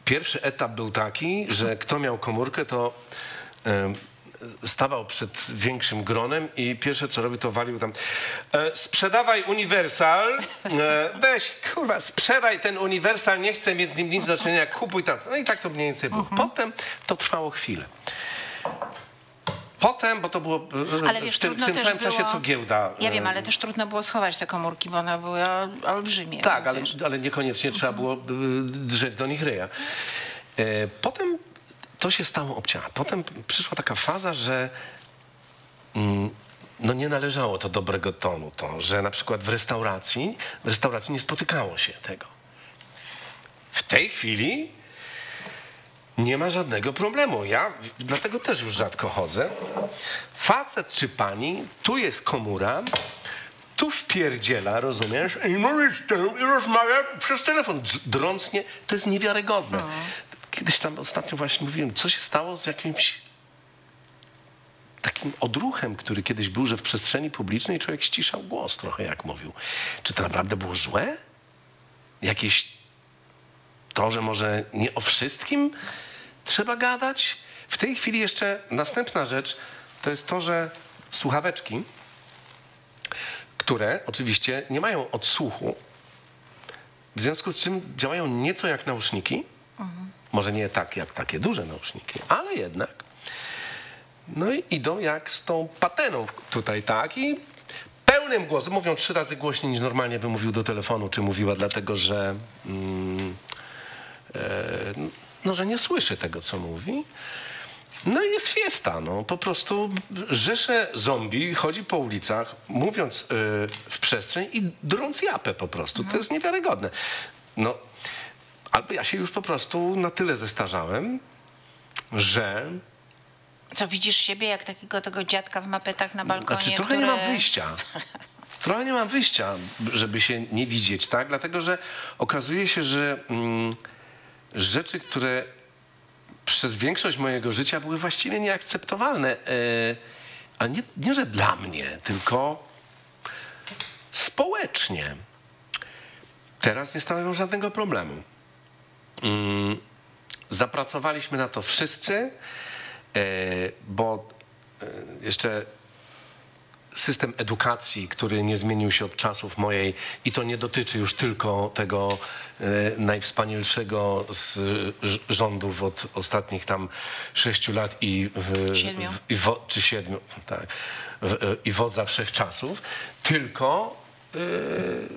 pierwszy etap był taki, że kto miał komórkę, to em, stawał przed większym gronem i pierwsze co robił, to walił tam e, sprzedawaj uniwersal, e, weź, kurwa, sprzedaj ten uniwersal, nie chcę mieć z nim nic do czynienia, kupuj tam. No i tak to mniej więcej było. Potem to trwało chwilę. Potem, bo to było e, Ale wiesz, w tym, w tym samym było... czasie, co giełda. Ja wiem, e, ale też trudno było schować te komórki, bo one były ol- olbrzymie. tak, ale, ale niekoniecznie trzeba było drzeć do nich ryja. E, Potem to się stało obciach. Potem przyszła taka faza, że mm, no nie należało to dobrego tonu, to, że na przykład w restauracji, w restauracji nie spotykało się tego. W tej chwili nie ma żadnego problemu. Ja dlatego też już rzadko chodzę. Facet czy pani, tu jest komura, tu wpierdziela, rozumiesz? I mówisz tu i rozmawia przez telefon. Dr- Drącnie, to jest niewiarygodne. Kiedyś tam ostatnio właśnie mówiłem, co się stało z jakimś takim odruchem, który kiedyś był, że w przestrzeni publicznej człowiek ściszał głos trochę, jak mówił. Czy to naprawdę było złe? Jakieś to, że może nie o wszystkim trzeba gadać? W tej chwili jeszcze następna rzecz to jest to, że słuchaweczki, które oczywiście nie mają odsłuchu, w związku z czym działają nieco jak nauszniki, może nie tak jak takie duże nauszniki, ale jednak. No i idą jak z tą pateną tutaj, tak, i pełnym głosem, mówią trzy razy głośniej niż normalnie by mówił do telefonu, czy mówiła, dlatego że, mm, e, no, że nie słyszy tego, co mówi. No i jest fiesta, no. Po prostu rzesze zombie chodzi po ulicach, mówiąc y, w przestrzeń i drąc japę po prostu. To jest niewiarygodne. No, albo ja się już po prostu na tyle zestarzałem, że Co, widzisz siebie jak takiego tego dziadka w mapetach na balkonie, znaczy, trochę który... nie mam wyjścia. Trochę nie mam wyjścia, żeby się nie widzieć, tak? Dlatego, że okazuje się, że mm, rzeczy, które przez większość mojego życia były właściwie nieakceptowalne, e, ale nie, nie, że dla mnie, tylko społecznie. Teraz nie stanowią żadnego problemu. Mm, zapracowaliśmy na to wszyscy, e, bo e, jeszcze system edukacji, który nie zmienił się od czasów mojej i to nie dotyczy już tylko tego e, najwspanialszego z rządów od ostatnich tam sześciu lat i, w, Siedmiu. w, i wo, czy siedmiu, tak, w, i wodza wszechczasów, tylko e,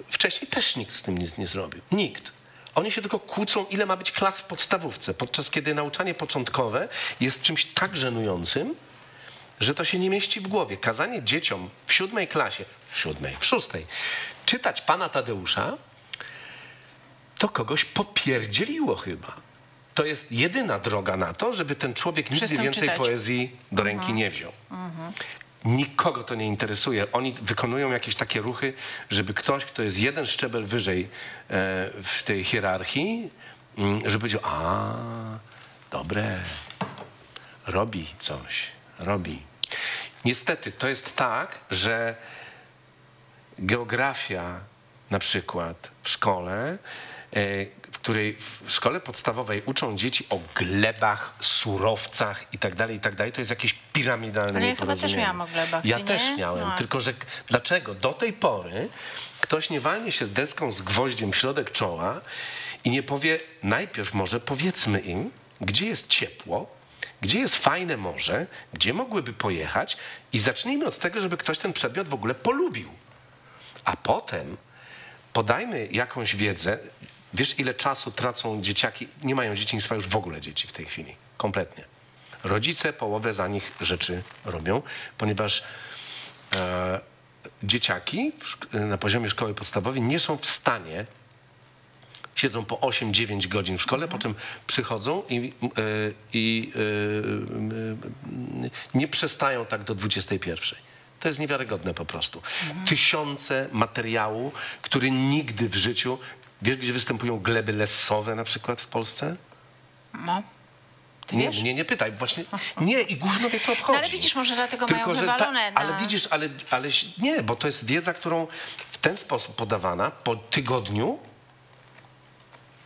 wcześniej też nikt z tym nic nie zrobił. Nikt. Oni się tylko kłócą, ile ma być klas w podstawówce, podczas kiedy nauczanie początkowe jest czymś tak żenującym, że to się nie mieści w głowie. Kazanie dzieciom w siódmej klasie, w siódmej, w szóstej, czytać pana Tadeusza, to kogoś popierdzieliło chyba. To jest jedyna droga na to, żeby ten człowiek nigdy więcej czytać. poezji do ręki nie wziął. Nikogo to nie interesuje. Oni wykonują jakieś takie ruchy, żeby ktoś, kto jest jeden szczebel wyżej e, w tej hierarchii, mm, żeby powiedział, a, dobre, robi coś, robi. Niestety to jest tak, że geografia na przykład w szkole, e, w której w szkole podstawowej uczą dzieci o glebach, surowcach i tak dalej, i tak dalej, to jest jakieś piramidalne Ale ja chyba też miałam o glebach, Ja też nie? miałem, No. tylko że dlaczego? Do tej pory ktoś nie walnie się z deską z gwoździem w środek czoła i nie powie, najpierw może powiedzmy im, gdzie jest ciepło, gdzie jest fajne morze, gdzie mogłyby pojechać i zacznijmy od tego, żeby ktoś ten przedmiot w ogóle polubił. A potem podajmy jakąś wiedzę. Wiesz, ile czasu tracą dzieciaki? Nie mają dzieciństwa już w ogóle dzieci w tej chwili. Kompletnie. Rodzice połowę za nich rzeczy robią, ponieważ e, dzieciaki na poziomie szkoły podstawowej nie są w stanie siedzą po 8-9 godzin w szkole, po czym przychodzą i, e, i e, e, nie przestają tak do 21. To jest niewiarygodne po prostu. Tysiące materiału, który nigdy w życiu... Wiesz, gdzie występują gleby lesowe na przykład w Polsce? No. Ty Nie, wiesz? mnie nie pytaj, właśnie nie i gówno mnie to obchodzi. No ale widzisz, może dlatego mają że wywalone na- Ale widzisz, ale, ale nie, bo to jest wiedza, którą w ten sposób podawana po tygodniu,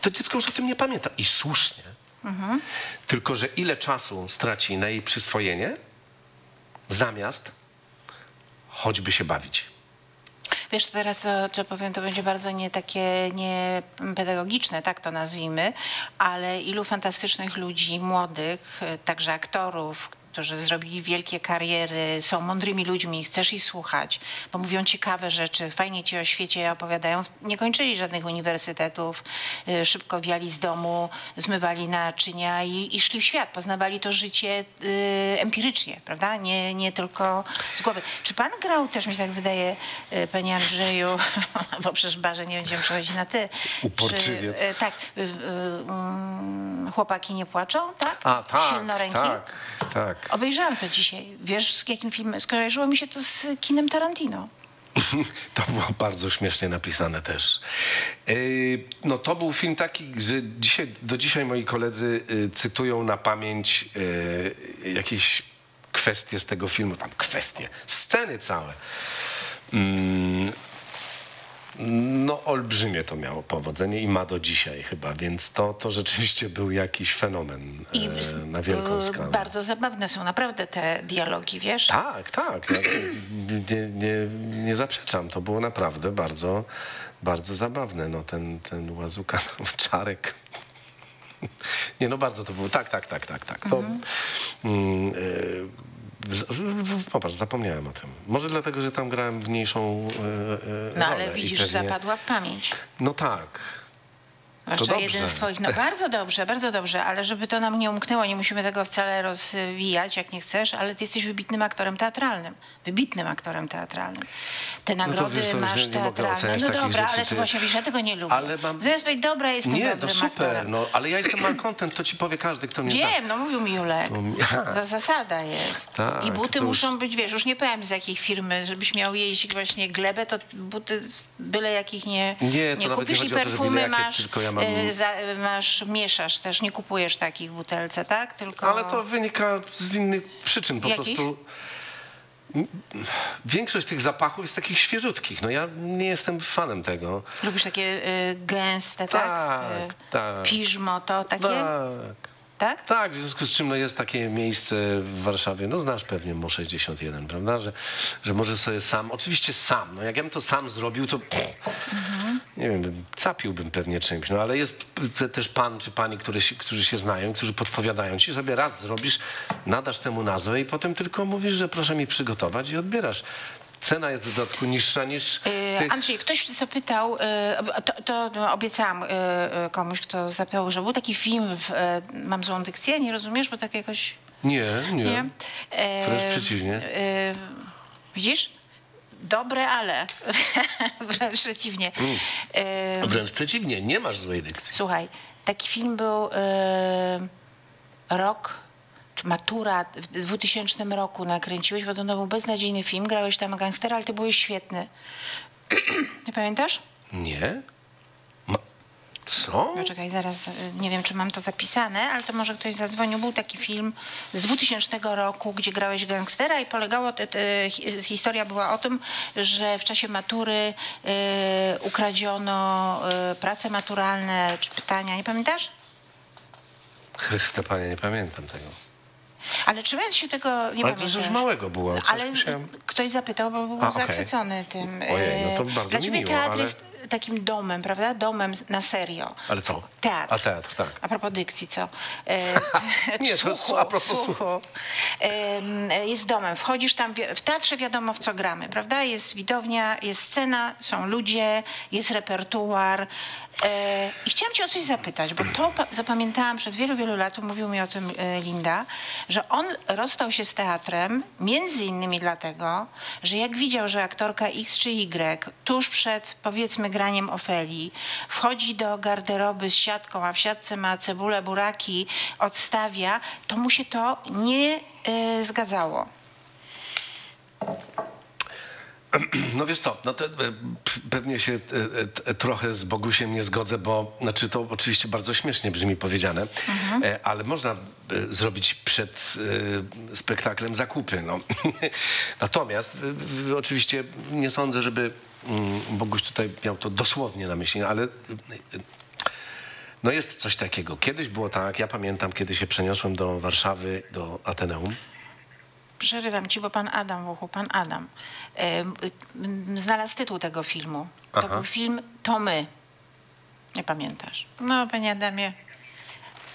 to dziecko już o tym nie pamięta. I słusznie. Mhm. Tylko, że ile czasu straci na jej przyswojenie, zamiast choćby się bawić. Wiesz, teraz co, co powiem, to będzie bardzo nie takie nie pedagogiczne, tak to nazwijmy, ale ilu fantastycznych ludzi, młodych, także aktorów, którzy zrobili wielkie kariery, są mądrymi ludźmi, chcesz ich słuchać, bo mówią ciekawe rzeczy, fajnie ci o świecie opowiadają. Nie kończyli żadnych uniwersytetów, y, szybko wiali z domu, zmywali naczynia i, i szli w świat, poznawali to życie y, empirycznie, prawda? Nie, nie tylko z głowy. Czy pan grał, też mi się tak wydaje, y, panie Andrzeju, bo przecież barze nie będziemy przechodzić na ty. Uporczywiec. Czy, tak, mm, chłopaki nie płaczą, tak? A, tak, Silnoręki? tak, tak. Obejrzałam to dzisiaj. Wiesz, z jakim filmem? Skojarzyło mi się to z kinem Tarantino. To było bardzo śmiesznie napisane też. Yy, No to był film taki, że dzisiaj, do dzisiaj moi koledzy yy, cytują na pamięć yy, jakieś kwestie z tego filmu, tam kwestie, sceny całe. Mm, No olbrzymie to miało powodzenie i ma do dzisiaj chyba, więc to, to rzeczywiście był jakiś fenomen I e, na wielką y, skalę. Bardzo zabawne są naprawdę te dialogi, wiesz? Tak, tak. Ja nie, nie, nie zaprzeczam. To było naprawdę bardzo, bardzo zabawne. No, ten, ten łazuka, no, czarek. Nie, no bardzo to było. Tak, tak, tak, tak, tak. To, mm, e, Popatrz, zapomniałem o tym. Może dlatego, że tam grałem mniejszą e, e, No ale widzisz, pewnie- zapadła w pamięć. No tak. Zwłaszcza jeden z twoich, no bardzo dobrze, bardzo dobrze, ale żeby to nam nie umknęło, nie musimy tego wcale rozwijać, jak nie chcesz, ale ty jesteś wybitnym aktorem teatralnym. Wybitnym aktorem teatralnym. Te No to nagrody wiesz, to masz nie- nie teatralne. oceniać No dobra, rzeczy, ale to właśnie wiesz, ja tego nie lubię. Ale mam- Zamiast powiedzieć, dobra, jestem Nie, no dobrym super, aktorem. no, ale ja jestem malcontent, to ci powie każdy, kto mnie. Wiem, no mówił mi Julek. To zasada jest. Tak, I buty to już- muszą być, wiesz, już nie powiem z jakiej firmy, żebyś miał jeść właśnie glebę, to buty byle jakich nie, Nie, to nie kupisz i to, że perfumy jakie, masz, tylko ja mam- y, za, masz, mieszasz też, nie kupujesz takich w butelce, tak? Tylko... Ale to wynika z innych przyczyn. Po Jakich? prostu większość tych zapachów jest takich świeżutkich. No ja nie jestem fanem tego. Lubisz takie y, gęste, tak? Tak, Y, tak. Piżmo to takie, Tak. Tak? Tak, w związku z czym no, jest takie miejsce w Warszawie, no znasz pewnie Mo 61, prawda, że, że może sobie sam, oczywiście sam, no jak ja bym to sam zrobił, to nie wiem, bym- capiłbym pewnie czymś, no ale jest też pan czy pani, które którzy się znają, którzy podpowiadają ci, sobie raz zrobisz, nadasz temu nazwę i potem tylko mówisz, że proszę mi przygotować i odbierasz. Cena jest w dodatku niższa niż Y, tych... Andrzej, ktoś zapytał, y, to, to obiecałam y, komuś, kto zapytał, że był taki film, w, mam złą dykcję, nie rozumiesz, bo tak jakoś... Nie, nie. Nie? E, Wręcz przeciwnie. e, widzisz? Dobre, ale wręcz przeciwnie. Mm. E, Wręcz przeciwnie, nie masz złej dykcji. Słuchaj, taki film był e, rok, czy matura w 2000 roku nakręciłeś, bo to był beznadziejny film, grałeś tam gangstera, ale ty byłeś świetny. Nie pamiętasz? Nie? Ma... Co? No czekaj, zaraz, y, nie wiem, czy mam to zapisane, ale to może ktoś zadzwonił. Był taki film z 2000 roku, gdzie grałeś gangstera i polegało, te, te, hi- historia była o tym, że w czasie matury y, ukradziono y, prace maturalne czy pytania, nie pamiętasz? Chryste, panie, nie pamiętam tego. Ale czy ja się tego nie Ale to już małego było. Coś Ale musiałem... ktoś zapytał, bo był A, okej. zachwycony tym. Ojej, no to Y, bardzo Dla ciebie miło, teatr ale- jest takim domem, prawda? Domem na serio. Ale co? Teatr. A teatr, tak. A propos dykcji, co? E, Nie, słuchu, a propos słuchu. Em, Jest domem. Wchodzisz tam, w teatrze wiadomo w co gramy, prawda? Jest widownia, jest scena, są ludzie, jest repertuar. E, I chciałam cię o coś zapytać, bo to pa- zapamiętałam przed wielu, wielu lat, mówił mi o tym e, Linda, że on rozstał się z teatrem między innymi dlatego, że jak widział, że aktorka X czy Y tuż przed powiedzmy graniem Ofelii wchodzi do garderoby z siatką, a w siatce ma cebulę, buraki, odstawia, to mu się to nie e, zgadzało. No wiesz co, no to p- pewnie się e, e, trochę z Bogusiem nie zgodzę, bo znaczy to oczywiście bardzo śmiesznie brzmi powiedziane, e, ale można zrobić przed spektaklem zakupy. No. Natomiast oczywiście nie sądzę, żeby Boguś tutaj miał to dosłownie na myśli, ale e, no jest coś takiego. Kiedyś było tak, ja pamiętam, kiedy się przeniosłem do Warszawy, do Ateneum. Przerywam ci, bo pan Adam Wuchu, pan Adam, y, znalazł tytuł tego filmu. To Aha. był film To my. Nie pamiętasz? No, panie Adamie.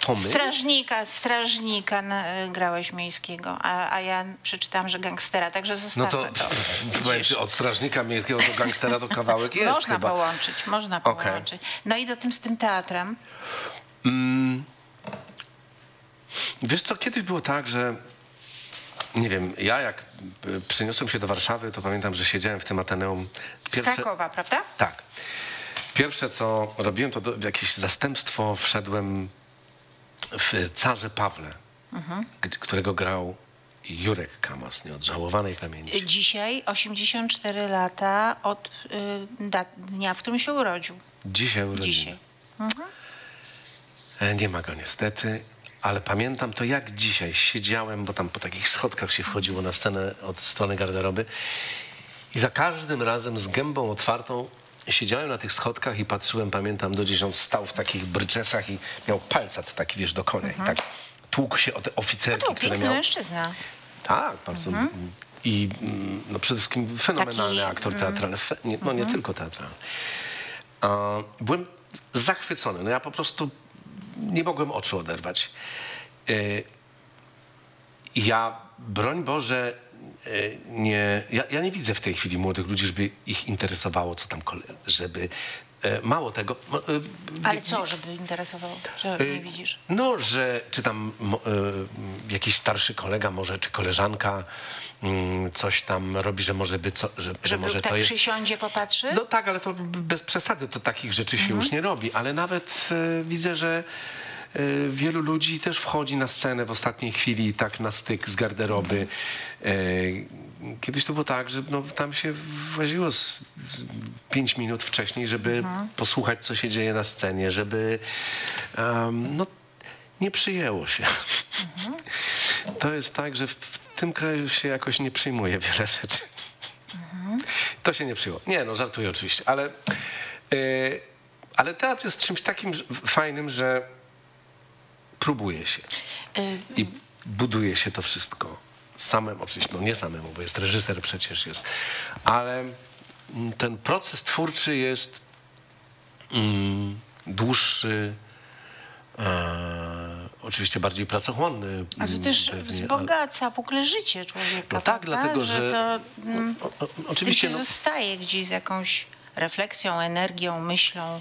To my? Strażnika, strażnika y, grałeś miejskiego, a, a ja przeczytałam, że gangstera, także No zostawmy to, to. powiem ci, od strażnika miejskiego do gangstera to kawałek jest można chyba. połączyć, można połączyć. No i do tym z tym teatrem. Wiesz co, kiedyś było tak, że nie wiem, ja jak y, przeniosłem się do Warszawy, to pamiętam, że siedziałem w tym Ateneum. Z Krakowa, prawda? Tak. Pierwsze, co robiłem, to do, w jakieś zastępstwo wszedłem w Carze Pawle, Mhm. którego grał Jurek Kamas, nieodżałowanej pamięci. Dzisiaj 84 lata od y, dnia, w którym się urodził. Dzisiaj urodziny. Dzisiaj. E, Nie ma go niestety, ale pamiętam to jak dzisiaj siedziałem, bo tam po takich schodkach się wchodziło na scenę od strony garderoby i za każdym razem z gębą otwartą siedziałem na tych schodkach i patrzyłem, pamiętam, do on stał w takich bryczesach i miał palcat taki, wiesz, do konia i tak tłukł się o te No oficerki, to które miał. mężczyzna. Tak, bardzo. I mm, no przede wszystkim fenomenalny Taki, aktor teatralny. Fe, nie, no nie tylko teatralny. Byłem zachwycony. No ja po prostu nie mogłem oczu oderwać. Y, ja, broń Boże, nie, ja, ja nie widzę w tej chwili młodych ludzi, żeby ich interesowało, co tam, żeby... y, Mało tego. y, Ale co, żeby interesowało, że nie widzisz? No, że czy tam jakiś starszy kolega może, czy koleżanka mm, coś tam robi, że może by co, że, że może tak to jest... przysiądzie, popatrzy? No tak, ale to bez przesady, to takich rzeczy się Mhm. już nie robi, ale nawet e, widzę, że e, wielu ludzi też wchodzi na scenę w ostatniej chwili tak na styk z garderoby. E, kiedyś to było tak, że no, tam się właziło z, z pięć minut wcześniej, żeby Mhm. posłuchać, co się dzieje na scenie, żeby em, no, nie przyjęło się. Mhm. To jest tak, że w, w tym kraju się jakoś nie przyjmuje wiele rzeczy. To się nie przyjęło. Nie, no żartuję oczywiście, ale, yy, ale teatr jest czymś takim fajnym, że próbuje się Y, i buduje się to wszystko. Samemu, oczywiście, no nie samemu, bo jest reżyser przecież jest, ale mm, ten proces twórczy jest mm, dłuższy, e, oczywiście bardziej pracochłonny. A to mm, też pewnie, ale- wzbogaca w ogóle życie człowieka. No tak, dlatego, że- to mm, O, o, tym oczywiście, no, zostaje gdzieś z jakąś refleksją, energią, myślą.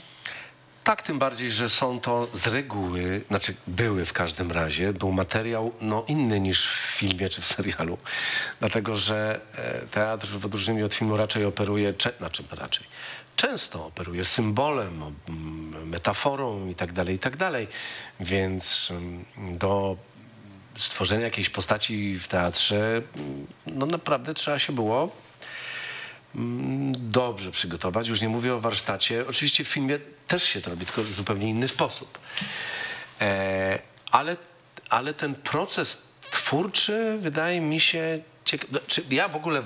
Tak, tym bardziej, że są to z reguły, znaczy były w każdym razie, był materiał no, inny niż w filmie czy w serialu. Dlatego, że e, teatr w odróżnieniu od filmu raczej operuje, znaczy raczej, często operuje symbolem, metaforą i tak dalej, i tak. Więc mm, do stworzenia jakiejś postaci w teatrze, mm, no naprawdę trzeba się było dobrze przygotować. Już nie mówię o warsztacie. Oczywiście w filmie też się to robi, tylko w zupełnie inny sposób. E, ale, ale ten proces twórczy wydaje mi się ciekawy. Znaczy, ja w ogóle e,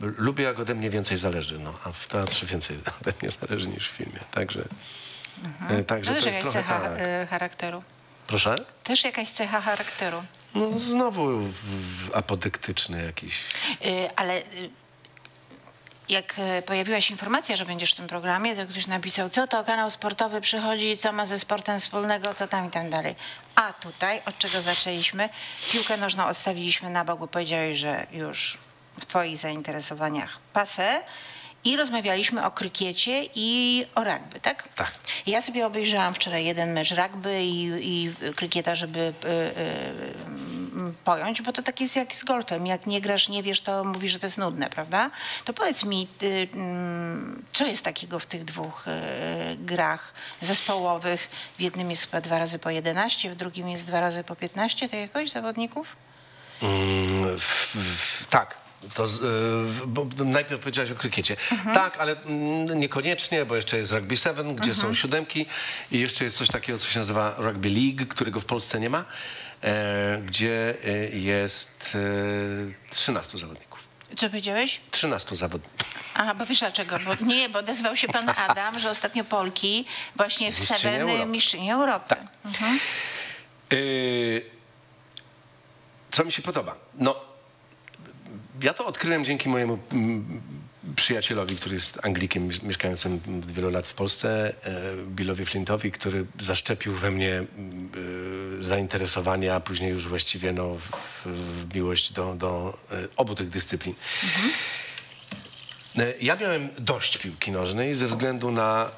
lubię, jak ode mnie więcej zależy, no, a w teatrze więcej ode mnie zależy niż w filmie. Także, e, także To jest trochę cecha tak. charakteru. Proszę? Też jakaś cecha charakteru. No, znowu apodyktyczny jakiś. Ale jak e, pojawiła się informacja, że będziesz w tym programie, to ktoś napisał, co to kanał sportowy przychodzi, co ma ze sportem wspólnego, co tam i tam dalej. A tutaj, od czego zaczęliśmy, piłkę nożną odstawiliśmy na bok, bo powiedziałeś, że już w twoich zainteresowaniach pase i rozmawialiśmy o krykiecie i o rugby, tak? Tak. Ja sobie obejrzałam wczoraj jeden mecz rugby i, i krykieta, żeby y, y, mm, pojąć, bo to tak jest jak z golfem. Jak nie grasz, nie wiesz, to mówisz, że to jest nudne, prawda? To powiedz mi, y, co jest takiego w tych dwóch y, grach zespołowych? W jednym jest chyba dwa razy po 11, w drugim jest dwa razy po 15, tak jakoś zawodników? Mm, tak. To z, y, bo najpierw powiedziałaś o krykiecie. Tak, ale mm, niekoniecznie, bo jeszcze jest Rugby 7, gdzie są siódemki i jeszcze jest coś takiego, co się nazywa Rugby League, którego w Polsce nie ma, e, gdzie e, jest e, 13 zawodników. Co powiedziałeś? 13 zawodników. Aha, bo wiesz dlaczego? Bo, nie, bo odezwał się pan Adam, że ostatnio Polki właśnie w Mistrzynie Seven Europy. mistrzyni Europy. Mhm. Yy, co mi się podoba? No, ja to odkryłem dzięki mojemu mm, przyjacielowi, który jest Anglikiem miesz- mieszkającym od wielu lat w Polsce, e, Billowi Flintowi, który zaszczepił we mnie mm, e, zainteresowanie, a później już właściwie no, miłość do, do e, obu tych dyscyplin. E, Ja miałem dość piłki nożnej ze względu na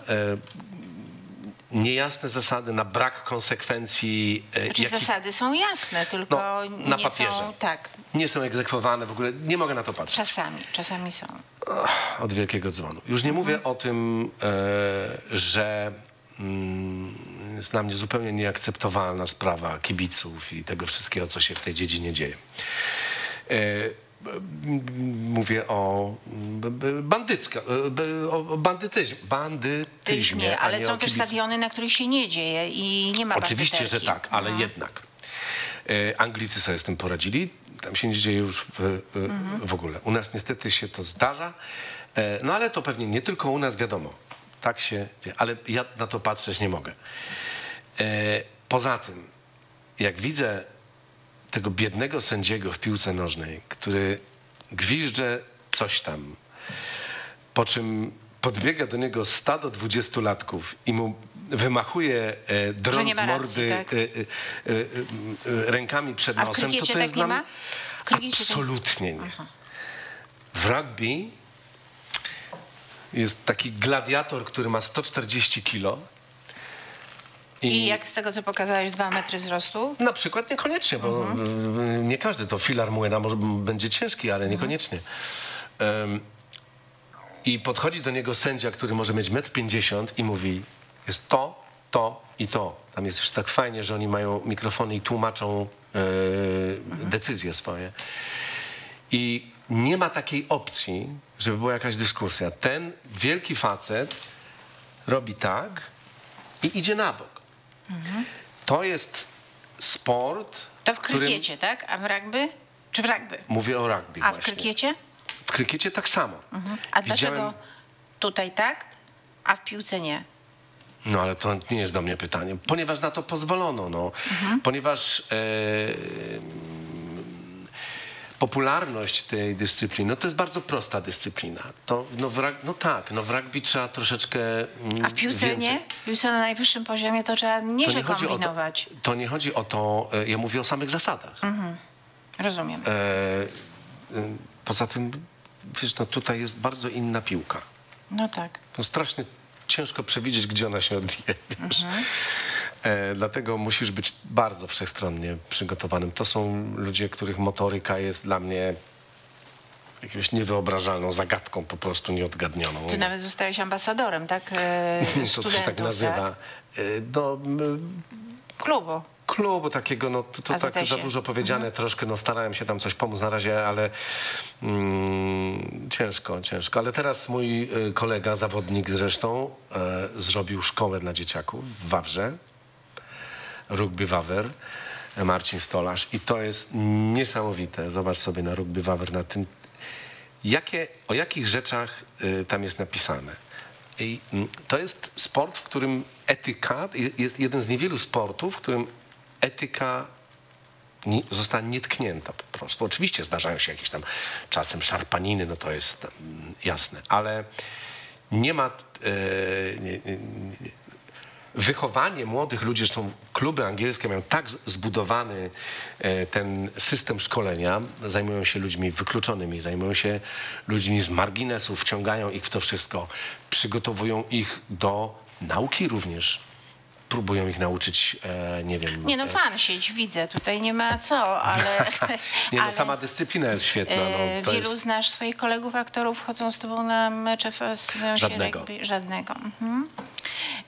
niejasne zasady, na brak konsekwencji. e, Znaczy jakich- zasady są jasne, tylko No, na nie papierze. są tak. nie są egzekwowane w ogóle. Nie mogę na to patrzeć. Czasami, czasami są. Od wielkiego dzwonu. Już nie mówię o tym, e, że mm, jest dla mnie zupełnie nieakceptowalna sprawa kibiców i tego wszystkiego, co się w tej dziedzinie dzieje. Mówię o bandycka, e, o bandytyzmie, bandytyzmie ale są też stadiony, na których się nie dzieje i nie ma Oczywiście, że tak, ale No. jednak. E, Anglicy sobie z tym poradzili. Tam się nie dzieje już w, e, w ogóle. U nas niestety się to zdarza. No ale to pewnie nie tylko u nas, wiadomo. Tak się dzieje. Ale ja na to patrzeć nie mogę. Poza tym, jak widzę tego biednego sędziego w piłce nożnej, który gwizdże coś tam, po czym podbiega do niego stado dwudziestolatków i mu wymachuje e, nie z racji, mordy tak. e, e, e, rękami przed nosem, to to tak jest nie dla tak- absolutnie nie. W rugby jest taki gladiator, który ma 140 kilo I jak z tego, co pokazałeś, dwa metry wzrostu? na przykład niekoniecznie, bo y, nie każdy to filar młyna może będzie ciężki, ale niekoniecznie. Em, I podchodzi do niego sędzia, który może mieć 1,50 m i mówi, jest to, to i to. Tam jest jeszcze tak fajnie, że oni mają mikrofony i tłumaczą e, decyzje swoje. I nie ma takiej opcji, żeby była jakaś dyskusja. Ten wielki facet robi tak i idzie na bok. To jest sport. To w którym- krykiecie, tak? A w rugby? Czy w rugby? Mówię o rugby A w właśnie. krykiecie? W krykiecie tak samo. A Widziałem- dlaczego tutaj tak, a w piłce nie? No ale to nie jest do mnie pytanie. Ponieważ na to pozwolono. No. Mhm. Ponieważ mm, popularność tej dyscypliny, no to jest bardzo prosta dyscyplina. To, no, w, no tak, no w rugby trzeba troszeczkę mm, A w piłce więcej. nie? W piłce na najwyższym poziomie to trzeba To nieźle nie, chodzi o to, kombinować. to nie chodzi o to, e, ja mówię o samych zasadach. Rozumiem. E, e, poza tym, wiesz, no tutaj jest bardzo inna piłka. No tak. To strasznie ciężko przewidzieć, gdzie ona się odwie. Wiesz? E, dlatego musisz być bardzo wszechstronnie przygotowanym. To są ludzie, których motoryka jest dla mnie jakąś niewyobrażalną zagadką, po prostu nieodgadnioną. Ty nawet zostałeś ambasadorem, tak? E, to się tak nazywa. Tak? E, Do m, Klubu. klubu takiego, no to, to tak za dużo powiedziane troszkę, no starałem się tam coś pomóc na razie, ale mm, ciężko, ciężko. Ale teraz mój y, kolega, zawodnik zresztą, e, zrobił szkołę dla dzieciaków w Wawrze, Rugby Wawer, Marcin Stolarz i to jest niesamowite. Zobacz sobie na Rugby Wawer, na tym, jakie, o jakich rzeczach y, tam jest napisane. I mm, to jest sport, w którym etyka, jest jeden z niewielu sportów, w którym etyka nie, została nietknięta po prostu. Oczywiście zdarzają się jakieś tam czasem szarpaniny, no to jest mm, jasne, ale nie ma... E, nie, nie, wychowanie młodych ludzi, zresztą kluby angielskie mają tak zbudowany e, ten system szkolenia, zajmują się ludźmi wykluczonymi, zajmują się ludźmi z marginesu, wciągają ich w to wszystko, przygotowują ich do nauki również. Próbują ich nauczyć, e, nie wiem... Nie no, e, fan sieć, widzę, tutaj nie ma co, ale... nie, no, ale, sama dyscyplina jest świetna. e, No, to Wielu jest, znasz swoich kolegów aktorów, chodzą z tobą na mecze, się Żadnego. rugby? Żadnego. Mhm.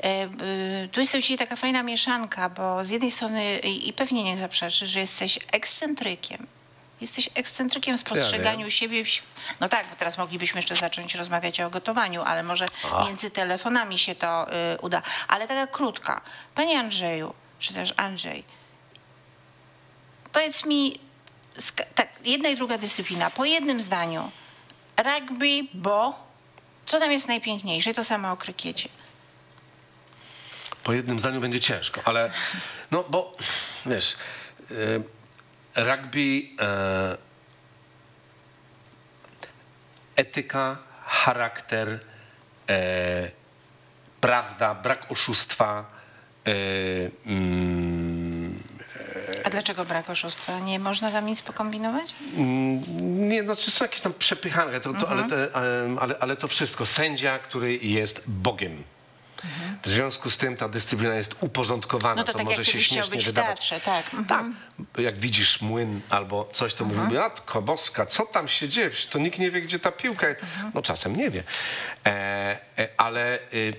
E, Tu jest dzisiaj taka fajna mieszanka, bo z jednej strony, i pewnie nie zaprzeczysz, że jesteś ekscentrykiem. Jesteś ekscentrykiem w ja postrzeganiu siebie. w ś- No tak, bo teraz moglibyśmy jeszcze zacząć rozmawiać o gotowaniu, ale może A. między telefonami się to y, uda. Ale taka krótka. Panie Andrzeju, czy też Andrzej, powiedz mi, tak, jedna i druga dyscyplina, po jednym zdaniu. Rugby, bo co tam jest najpiękniejsze? To samo o krykiecie. po jednym zdaniu będzie ciężko, ale no bo wiesz, e, rugby, e, etyka, charakter, e, prawda, brak oszustwa. E, mm, A dlaczego brak oszustwa? Nie można tam nic pokombinować? nie, znaczy są jakieś tam przepychanki, to, to, ale, Mhm. to, ale, ale, ale to wszystko. Sędzia, który jest Bogiem. W związku z tym ta dyscyplina jest uporządkowana, Mhm. No to co tak może się śmiesznie wydawać. teatrze, tak. Mhm. Tak, jak widzisz młyn albo coś, to Mhm. mówisz, Matko Boska, co tam się dzieje? Przecież to nikt nie wie, gdzie ta piłka jest. Mhm. No czasem nie wie. E, e, ale y,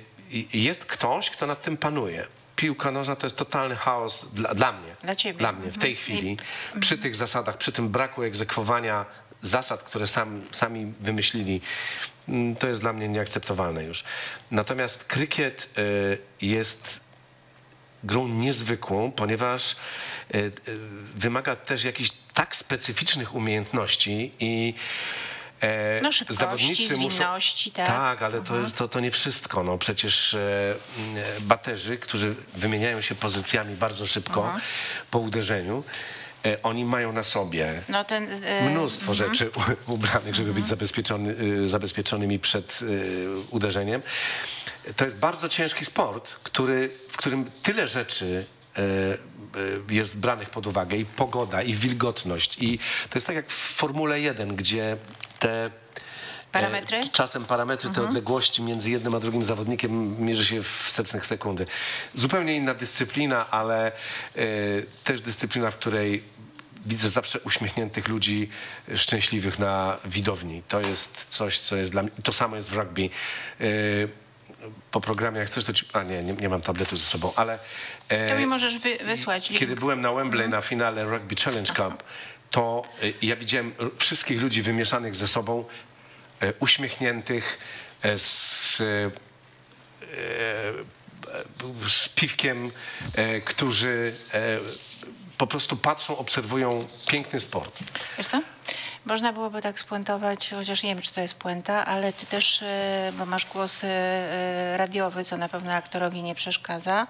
jest ktoś, kto nad tym panuje. Piłka nożna to jest totalny chaos dla, dla mnie. Dla ciebie. Dla mnie w tej Mhm. chwili. Przy tych zasadach, przy tym braku egzekwowania zasad, które sam, sami wymyślili, to jest dla mnie nieakceptowalne już. Natomiast krykiet y, jest grą niezwykłą, ponieważ e, e, wymaga też jakichś tak specyficznych umiejętności i e, No, szybkości, zawodnicy muszą... tak. Tak, ale to, jest, to, to nie wszystko. No, przecież e, e, baterzy, którzy wymieniają się pozycjami bardzo szybko po uderzeniu, oni mają na sobie No ten, e, mnóstwo rzeczy u- ubranych, żeby być zabezpieczony, y, zabezpieczonymi przed uderzeniem. To jest bardzo ciężki sport, który, w którym tyle rzeczy jest branych pod uwagę i pogoda, i wilgotność. I to jest tak jak w Formule 1, gdzie te e, Parametry? Czasem parametry, te odległości między jednym a drugim zawodnikiem mierzy się w setnych sekundy. Zupełnie inna dyscyplina, ale e, też dyscyplina, w której widzę zawsze uśmiechniętych ludzi, e, szczęśliwych na widowni. To jest coś, co jest dla mnie... To samo jest w rugby. E, po programie, jak chcesz, to ci... A nie, nie, nie mam tabletu ze sobą, ale... e, To mi możesz wy, wysłać link. kiedy byłem na Wembley na finale Rugby Challenge Cup, to ja widziałem wszystkich ludzi wymieszanych ze sobą, e, uśmiechniętych, e, z, e, e, z piwkiem, e, którzy e, po prostu patrzą, obserwują piękny sport. Wiesz co? Można byłoby tak spuentować, chociaż nie wiem, czy to jest puenta, ale ty też, e, bo masz głos e, radiowy, co na pewno aktorowi nie przeszkadza,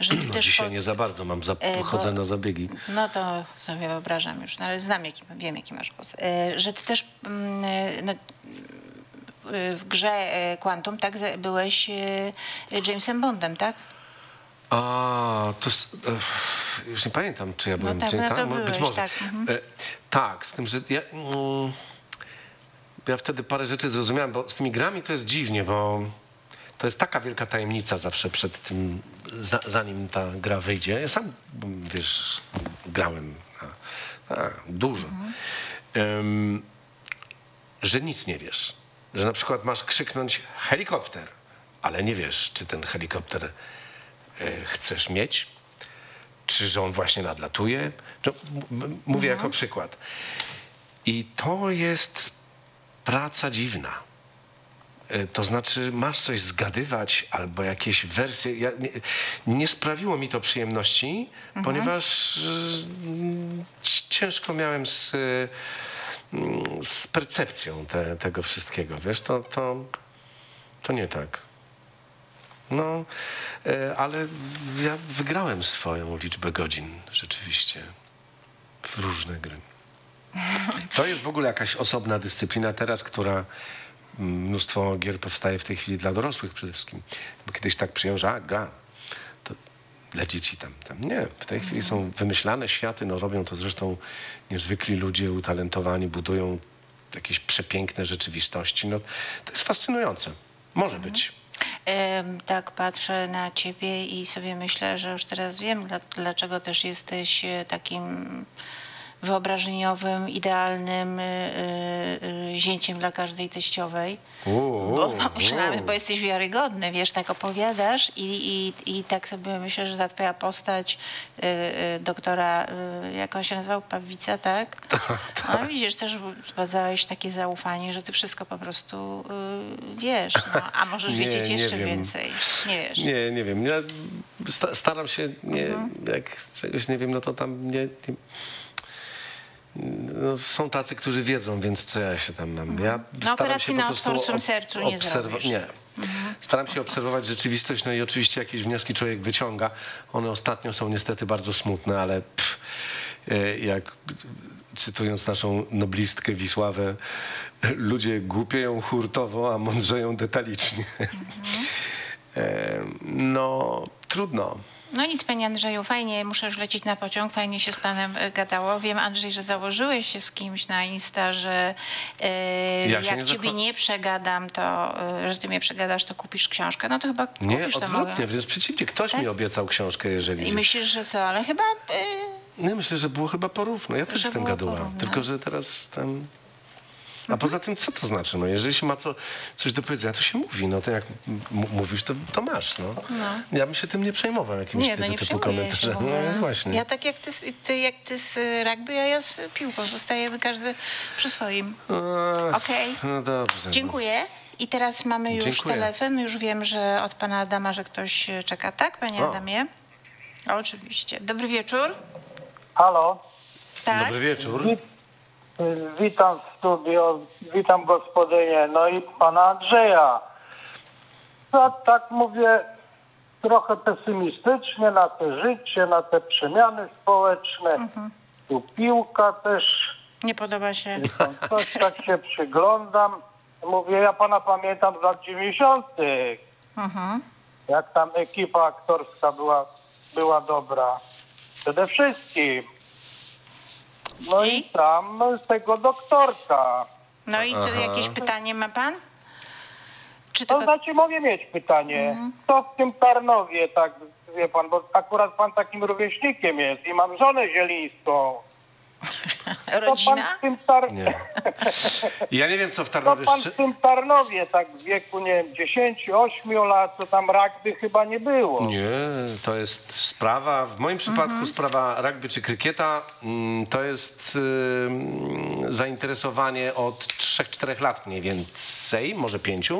że No, też... dzisiaj nie za bardzo mam, za, E, chodzę na zabiegi. No to sobie wyobrażam już, no ale znam, jaki, wiem, jaki masz głos. E, Że ty też mm, e, no, w grze Quantum, tak, byłeś Jamesem Bondem, tak? A, to już nie pamiętam, czy ja byłem, tak, czy no to tak, byłeś, być może. tak, mhm. Tak, z tym, że ja, mm, ja wtedy parę rzeczy zrozumiałem, bo z tymi grami to jest dziwnie, bo to jest taka wielka tajemnica zawsze przed tym, za, zanim ta gra wyjdzie. Ja sam, wiesz, grałem a, a, dużo. Em, że nic nie wiesz. Że na przykład masz krzyknąć helikopter, ale nie wiesz, czy ten helikopter e, chcesz mieć, czy że on właśnie nadlatuje. No, mówię jako przykład. I to jest praca dziwna. E, To znaczy, masz coś zgadywać albo jakieś wersje. Ja, nie, nie sprawiło mi to przyjemności, ponieważ e, ciężko miałem z, mm, z percepcją te, tego wszystkiego. Wiesz, to, to, to nie tak. No, e, ale ja wygrałem swoją liczbę godzin rzeczywiście w różne gry. To jest w ogóle jakaś osobna dyscyplina teraz, która mnóstwo gier powstaje w tej chwili dla dorosłych przede wszystkim. Bo kiedyś tak przyjął, że a, gra, to dla dzieci tam, tam. Nie, w tej chwili są wymyślane światy, no robią to zresztą niezwykli ludzie utalentowani, budują jakieś przepiękne rzeczywistości. No, to jest fascynujące. Może być. Em, Tak patrzę na ciebie i sobie myślę, że już teraz wiem, dla- dlaczego też jesteś e, takim wyobrażeniowym, idealnym y, y, y, zięciem dla każdej teściowej. Uuu, Bo, przynajmniej, bo jesteś wiarygodny, wiesz, tak opowiadasz i, i, i tak sobie myślę, że ta twoja postać doktora, jak on się nazywał, Pawlica, tak? No widzisz, też wzbudzałeś takie zaufanie, że ty wszystko po prostu wiesz, no, a możesz Nie, wiedzieć jeszcze wiem. więcej. Nie wiesz. Nie, nie wiem. Ja sta- staram się, nie, Mhm. jak czegoś nie wiem, no to tam nie. nie no, są tacy, którzy wiedzą, więc co ja się tam mam. Ja No, staram operacji się na ob- sercu nie zrobisz. Nie. Staram się obserwować rzeczywistość, no i oczywiście jakieś wnioski człowiek wyciąga. One ostatnio są niestety bardzo smutne, ale pff, e, jak cytując naszą noblistkę Wisławę, ludzie głupieją hurtowo, a mądrzeją detalicznie. E, No, trudno. No nic, panie Andrzeju, fajnie, muszę już lecieć na pociąg, fajnie się z panem e, gadało. Wiem, Andrzej, że założyłeś się z kimś na Insta, że e, Ja jak nie ciebie nie przegadam, to, e, że ty mnie przegadasz, to kupisz książkę. No to chyba Nie, kupisz to mogę. wręcz przeciwnie. Ktoś Tak? mi obiecał książkę, jeżeli... I myślisz, że co, ale chyba... E, Nie, myślę, że było chyba porówno. Ja też Że jestem gaduła. porówno. Tylko, że teraz tam... A poza tym, co to znaczy? No, jeżeli się ma co, coś do powiedzenia, to się mówi. No to jak mówisz, to, to masz. No. Ja bym się tym nie przejmował, jakimiś nie, no tego nie typu komentarzami. ogóle. No właśnie. Ja tak jak ty, z- ty, jak ty z rugby, a ja z piłką. Zostajemy każdy przy swoim. Okej. No dobrze. Dziękuję. I teraz mamy już Dziękuję. telefon. Już wiem, że od pana Adama, że ktoś e, czeka. Tak, panie O. Adamie? Oczywiście. Dobry wieczór. Halo, Tak. Dobry wieczór. Wit, witam w studio, witam gospodynię, no i pana Andrzeja. Ja tak mówię trochę pesymistycznie na te życie, na te przemiany społeczne. Tu piłka też, Nie podoba się. coś tak się przyglądam. Mówię, ja pana pamiętam z lat 90. Mhm. Jak tam ekipa aktorska była, była dobra. Przede wszystkim. No i, I? tam tego doktorka. No i czy jakieś pytanie ma pan? Czy To tylko znaczy mogę mieć pytanie. Kto w tym Tarnowie, tak wie pan, bo akurat pan takim rówieśnikiem jest i mam żonę zielińską. To pan rodzina? w tym tar... Nie. Ja nie wiem, co w To Tarnowie... pan szczy- w tym Tarnowie, tak w wieku, nie wiem, 10, 8 lat, to tam rugby chyba nie było. Nie, to jest sprawa, w moim przypadku Mhm. sprawa rugby czy krykieta, mm, to jest zainteresowanie od 3-4 lat mniej więcej, może 5.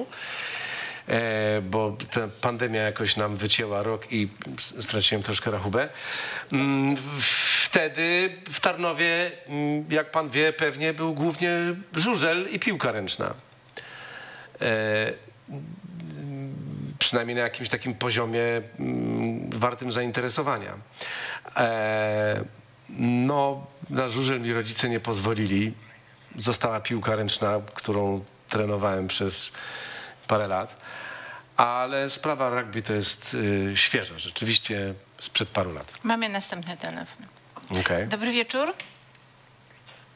E, bo pandemia jakoś nam wycięła rok i straciłem troszkę rachubę. Mm, Wtedy w Tarnowie, mm, jak pan wie, pewnie był głównie żużel i piłka ręczna. E, przynajmniej na jakimś takim poziomie mm, wartym zainteresowania. E, no, na żużel mi rodzice nie pozwolili. Została piłka ręczna, którą trenowałem przez parę lat. Ale sprawa rugby to jest y, świeża, rzeczywiście sprzed paru lat. Mamy następny telefon. Okay. Dobry wieczór.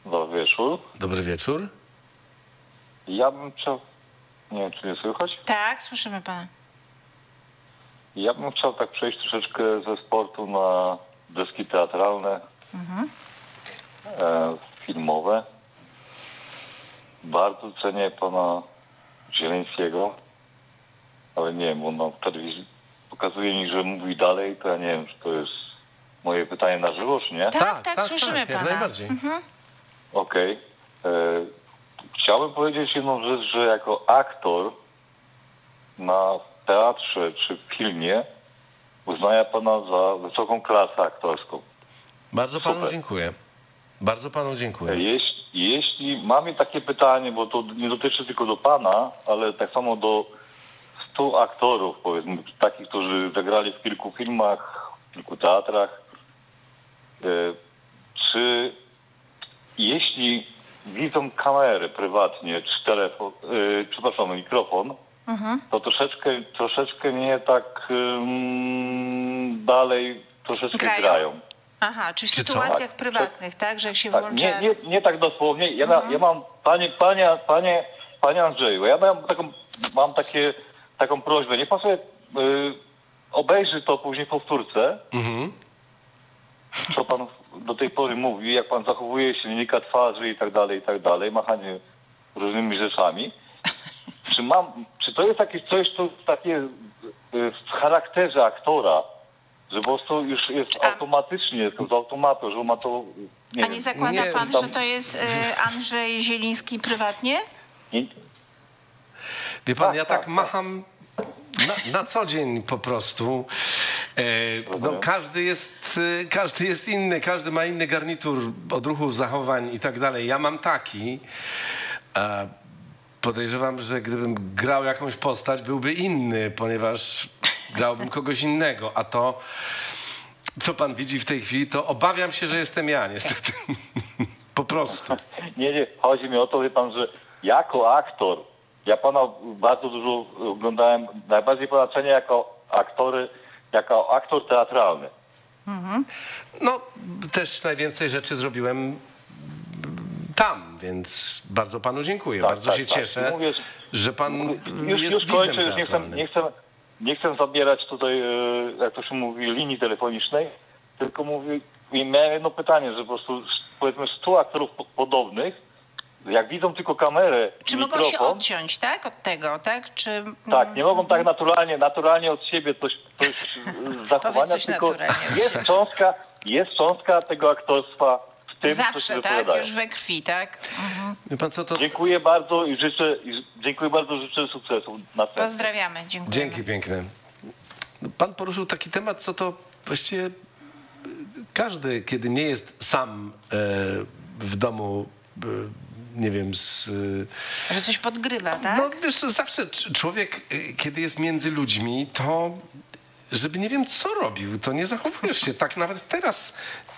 Dobry wieczór. Dobry wieczór. Ja bym chciał... Nie wiem, czy nie słychać? Tak, słyszymy pana. Ja bym chciał tak przejść troszeczkę ze sportu na deski teatralne, e, filmowe. Bardzo cenię pana Zieleńskiego, ale nie wiem, on na telewizji pokazuje mi, że mówi dalej, to ja nie wiem, czy to jest moje pytanie na żywo, czy nie? Tak, tak, słyszymy jak pana. Mhm. najbardziej. Okej. E, Chciałbym powiedzieć jedną rzecz, że jako aktor na teatrze czy w filmie uznaję pana za wysoką klasę aktorską. Bardzo panu Super. dziękuję. Bardzo panu dziękuję. Jeśli, jeśli mamy takie pytanie, bo to nie dotyczy tylko do pana, ale tak samo do stu aktorów, powiedzmy, takich, którzy zagrali w kilku filmach, w kilku teatrach, e, czy jeśli widzą kamerę prywatnie, czy telefon, e, przepraszam, mikrofon, to troszeczkę, troszeczkę nie tak dalej troszeczkę Grają? grają. Aha, czyli w Czy co? sytuacjach Tak. prywatnych, tak? Że jak się Tak, włącza... nie, nie, nie tak dosłownie. Ja, na, ja mam, panie, panie, panie, panie Andrzeju, ja mam taką, mam takie, taką prośbę. Niech pan sobie y, obejrzy to później w powtórce, co pan do tej pory mówi, jak pan zachowuje się, mimika twarzy i tak dalej, i tak dalej, machanie różnymi rzeczami. Czy mam, czy to jest jakieś coś, co takie y, w charakterze aktora, że po prostu już jest A- automatycznie, jest to z automatu, że ma to, nie A wiem, nie zakłada Nie, pan, tam- że to jest e, Andrzej Zieliński prywatnie? nie, Wie pan, Tak, ja tak, tak, macham na, na co dzień po prostu. E, no, każdy, jest, e, każdy jest inny, każdy ma inny garnitur odruchów, zachowań i tak dalej. Ja mam taki. Podejrzewam, że gdybym grał jakąś postać, byłby inny, ponieważ grałbym kogoś innego. A to, co pan widzi w tej chwili, to obawiam się, że jestem ja, niestety. po prostu. Nie, nie, chodzi mi o to, wie pan, że jako aktor, ja pana bardzo dużo oglądałem, najbardziej pana cenię jako aktory, jako aktor teatralny. No, też najwięcej rzeczy zrobiłem tam, więc bardzo panu dziękuję. Tak, bardzo tak, się tak. cieszę, mówię, że pan Już, jest już widzem kończę, już nie chcę, nie, chcę, nie chcę zabierać tutaj, e, jak to się mówi, linii telefonicznej, tylko mówię, i miałem jedno pytanie, że po prostu powiedzmy 100 aktorów po- podobnych, jak widzą tylko kamerę Czy mogą się odciąć, tak? Od tego, tak? Czy... Tak, nie mogą tak naturalnie, naturalnie od siebie coś, coś zachowania, tylko jest cząstka, jest cząstka tego aktorstwa tym, co się Zawsze, tak? wypowiadają. Już we krwi, tak? Mhm. Pan co, to Dziękuję bardzo i życzę, i dziękuję bardzo, życzę sukcesu. Pozdrawiamy, dziękuję. dzięki piękne. Pan poruszył taki temat, co to właściwie każdy, kiedy nie jest sam e, w domu, e, nie wiem, z... e, Że coś podgrywa, tak? No wiesz, zawsze człowiek, kiedy jest między ludźmi, to żeby nie wiem co robił, to nie zachowujesz się tak nawet teraz,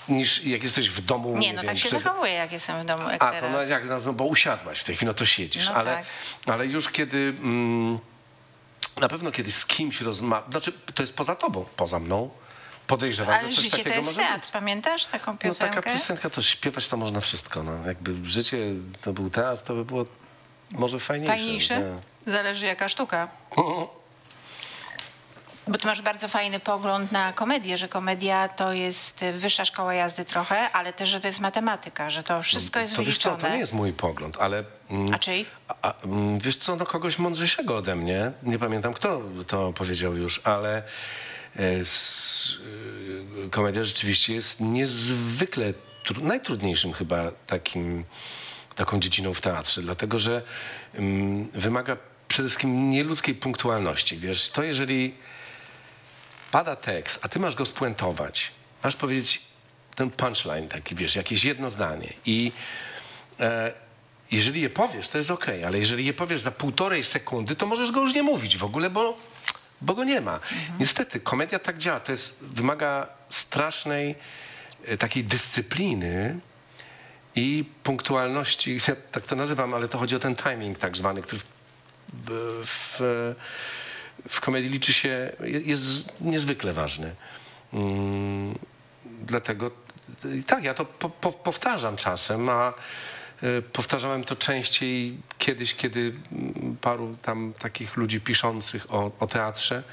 niż jak jesteś w domu. nie, no wiem, tak się przy- zachowuję, jak jestem w domu, jak A, to teraz. no, jak, no, bo usiadłaś w tej chwili, no to siedzisz, No ale, tak. ale już kiedy... Mm, na pewno kiedyś z kimś rozmawiasz, znaczy to jest poza tobą, poza mną, podejrzewam, Ale że coś życie to takiego jest może teatr, być. pamiętasz taką No piosenkę? taka piosenka, to śpiewać to można wszystko, no. Jakby życie to był teatr, to by było może fajniejsze. Fajniejsze? nie? Zależy jaka sztuka. Bo ty masz bardzo fajny pogląd na komedię, że komedia to jest wyższa szkoła jazdy trochę, ale też, że to jest matematyka, że to wszystko jest To wiesz co, wyliczone. to nie jest mój pogląd, ale... mm, A czyj? A, mm, wiesz co, no kogoś mądrzejszego ode mnie, nie pamiętam kto to powiedział już, ale e, s, y, komedia rzeczywiście jest niezwykle, tru, najtrudniejszym chyba takim, taką dziedziną w teatrze, dlatego że mm, wymaga przede wszystkim nieludzkiej punktualności, wiesz, to jeżeli pada tekst, a ty masz go spuentować, masz powiedzieć ten punchline taki, wiesz, jakieś jedno zdanie i e, jeżeli je powiesz, to jest ok, ale jeżeli je powiesz za półtorej sekundy, to możesz go już nie mówić w ogóle, bo, bo go nie ma. Niestety, komedia tak działa. To jest, wymaga strasznej e, takiej dyscypliny i punktualności. Ja tak to nazywam, ale to chodzi o ten timing tak zwany, który w, w, w komedii liczy się, jest niezwykle ważny. Mm, dlatego i tak, ja to po, po, powtarzam czasem, a e, powtarzałem to częściej kiedyś, kiedy mm, paru tam takich ludzi piszących o, o teatrze,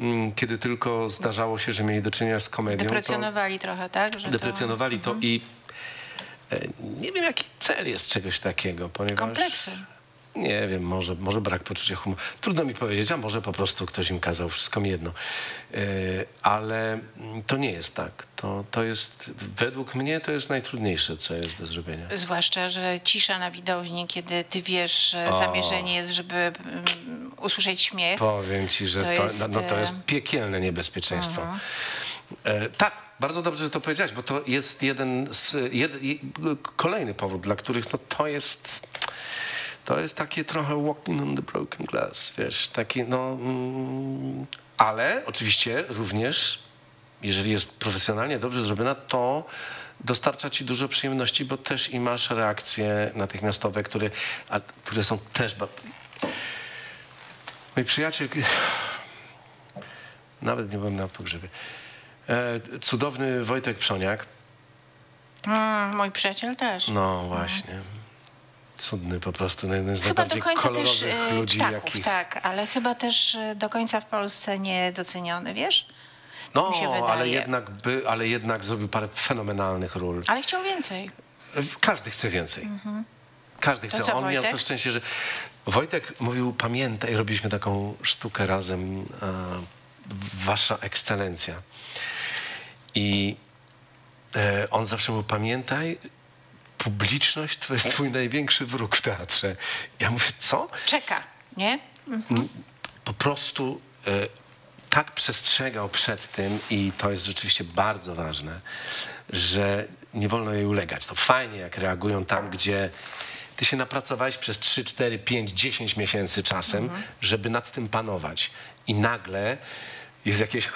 mm, kiedy tylko zdarzało się, że mieli do czynienia z komedią. to- Deprecjonowali trochę, tak? Że to- deprecjonowali to i e, nie wiem, jaki cel jest czegoś takiego, ponieważ... Kompleksy. Nie wiem, może, może brak poczucia humoru. Trudno mi powiedzieć, a może po prostu ktoś im kazał, wszystko mi jedno. E, Ale mm, to nie jest tak. To, to jest, według mnie, to jest najtrudniejsze, co jest do zrobienia. Zwłaszcza, że cisza na widowni, kiedy ty wiesz, że O. zamierzenie jest, żeby mm, usłyszeć śmiech. Powiem ci, że To to, jest, no, to jest e, piekielne niebezpieczeństwo. E, tak, bardzo dobrze, że to powiedziałeś, bo to jest jeden z, jed, je- kolejny powód, dla których no, to jest... To jest takie trochę walking on the broken glass, wiesz, takie no... Mm, ale oczywiście również, jeżeli jest profesjonalnie dobrze zrobiona, to dostarcza ci dużo przyjemności, bo też i masz reakcje natychmiastowe, które, a, które są też... Mój przyjaciel, nawet nie byłem na pogrzebie, e, cudowny Wojtek Przoniak, Mm, mój przyjaciel też. no właśnie, cudny po prostu, no jeden z Chyba do najbardziej końca też kolorowych e, ludzi, ptaków, jakich... tak, ale chyba też e, do końca w Polsce niedoceniony, wiesz? No, ale jednak, by, ale jednak zrobił parę fenomenalnych ról. Ale chciał więcej. Każdy chce więcej. Każdy To chce. co, On miał to Wojtek? szczęście, że Wojtek mówił, pamiętaj, robiliśmy taką sztukę razem, e, Wasza Ekscelencja. I e, on zawsze mówił, pamiętaj, publiczność to jest twój największy wróg w teatrze. Ja mówię, co? Czeka, nie? po prostu e, tak przestrzegał przed tym i to jest rzeczywiście bardzo ważne, że nie wolno jej ulegać. To fajnie, jak reagują tam, gdzie ty się napracowałeś przez 3, 4, 5, 10 miesięcy czasem, żeby nad tym panować. I nagle jest jakieś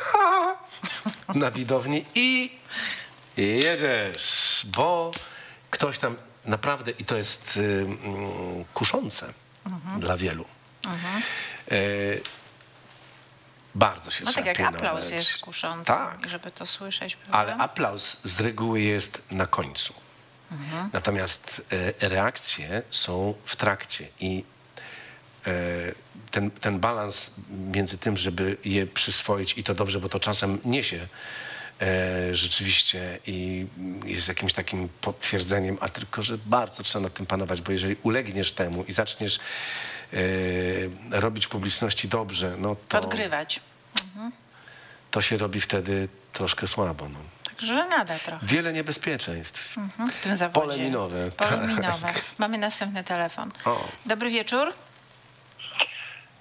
na widowni i jedziesz, bo ktoś tam naprawdę, i to jest y, mm, kuszące dla wielu. E, bardzo się No tak jak aplauz jest kuszący, Tak. żeby to słyszeć. prawda? Ale aplauz z reguły jest na końcu. Natomiast e, reakcje są w trakcie i e, ten, ten balans między tym, żeby je przyswoić i to dobrze, bo to czasem niesie e, rzeczywiście i jest jakimś takim potwierdzeniem, a tylko, że bardzo trzeba nad tym panować, bo jeżeli ulegniesz temu i zaczniesz e, robić publiczności dobrze, no to, Podgrywać. to się robi wtedy troszkę słabo. No. Także nada trochę Wiele niebezpieczeństw. Mhm, w tym zawodzie. Pole minowe, Pole tak. minowe. Mamy następny telefon. O. Dobry wieczór.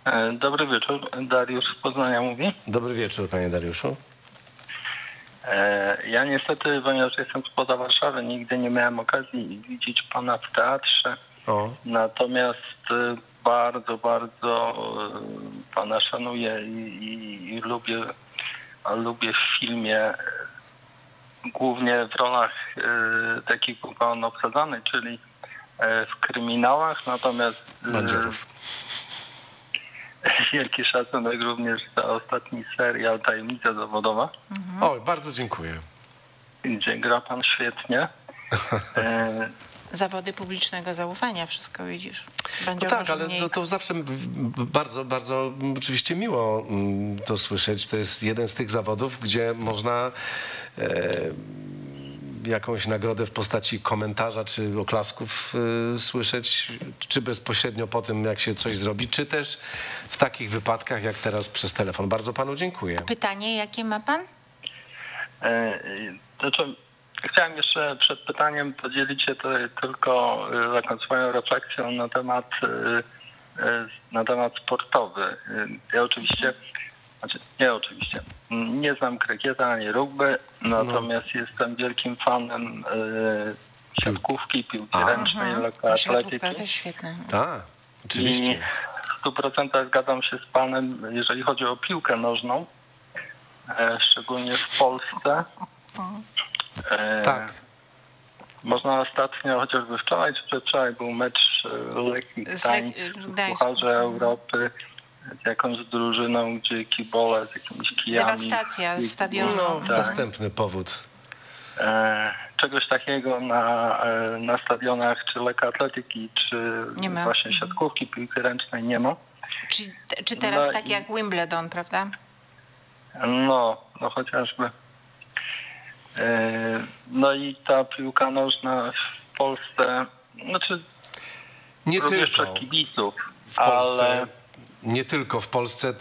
E, Dobry wieczór, Dariusz z Poznania mówi. Dobry wieczór, panie Dariuszu. E, Ja niestety, ponieważ jestem spoza Warszawy, nigdy nie miałem okazji widzieć pana w teatrze. O, Natomiast e, bardzo, bardzo e, pana szanuję i, i, i lubię, lubię w filmie głównie w rolach takich był pan obsadzany, czyli w kryminałach, natomiast. wielki szacunek również za ostatni serial Tajemnica Zawodowa, o, bardzo dziękuję. gdzie gra pan świetnie. E, Zawody publicznego zaufania, wszystko widzisz. No Będzie tak, może ale mniej. to, to zawsze bardzo, bardzo oczywiście miło mm, to słyszeć. To jest jeden z tych zawodów, gdzie można e, jakąś nagrodę w postaci komentarza czy oklasków e, słyszeć, czy bezpośrednio po tym, jak się coś zrobi, czy też w takich wypadkach, jak teraz przez telefon. Bardzo panu dziękuję. Pytanie, jakie ma pan? e, Znaczy, chciałem jeszcze przed pytaniem podzielić się tutaj tylko e, taką swoją refleksją na temat e, e, na temat sportowy. E, Ja oczywiście, znaczy nie oczywiście, nie znam krykieta ani rugby, natomiast jestem wielkim fanem e, siatkówki, piłki A. ręcznej, lekkoatletyki. Siatkówka też świetna. Tak, I oczywiście. w 100% zgadzam się z panem, jeżeli chodzi o piłkę nożną, e, szczególnie w Polsce. E, Tak. Można ostatnio, chociażby wczoraj czy przedwczoraj był mecz e, Z Gdańsk. Pucharze Europy jakąś drużyną, gdzie kibole z jakimiś kijami. Dewastacja stadionu. No, Tak. następny powód. E, czegoś takiego na, e, na stadionach czy lekka atletyki, czy Nie ma. właśnie siatkówki, piłki ręcznej nie ma. Czy, czy teraz No tak i- jak Wimbledon, prawda? No, no chociażby. E, No i ta piłka nożna w Polsce, znaczy Nie również tylko. przez kibiców, w Polsce, ale nie tylko w Polsce,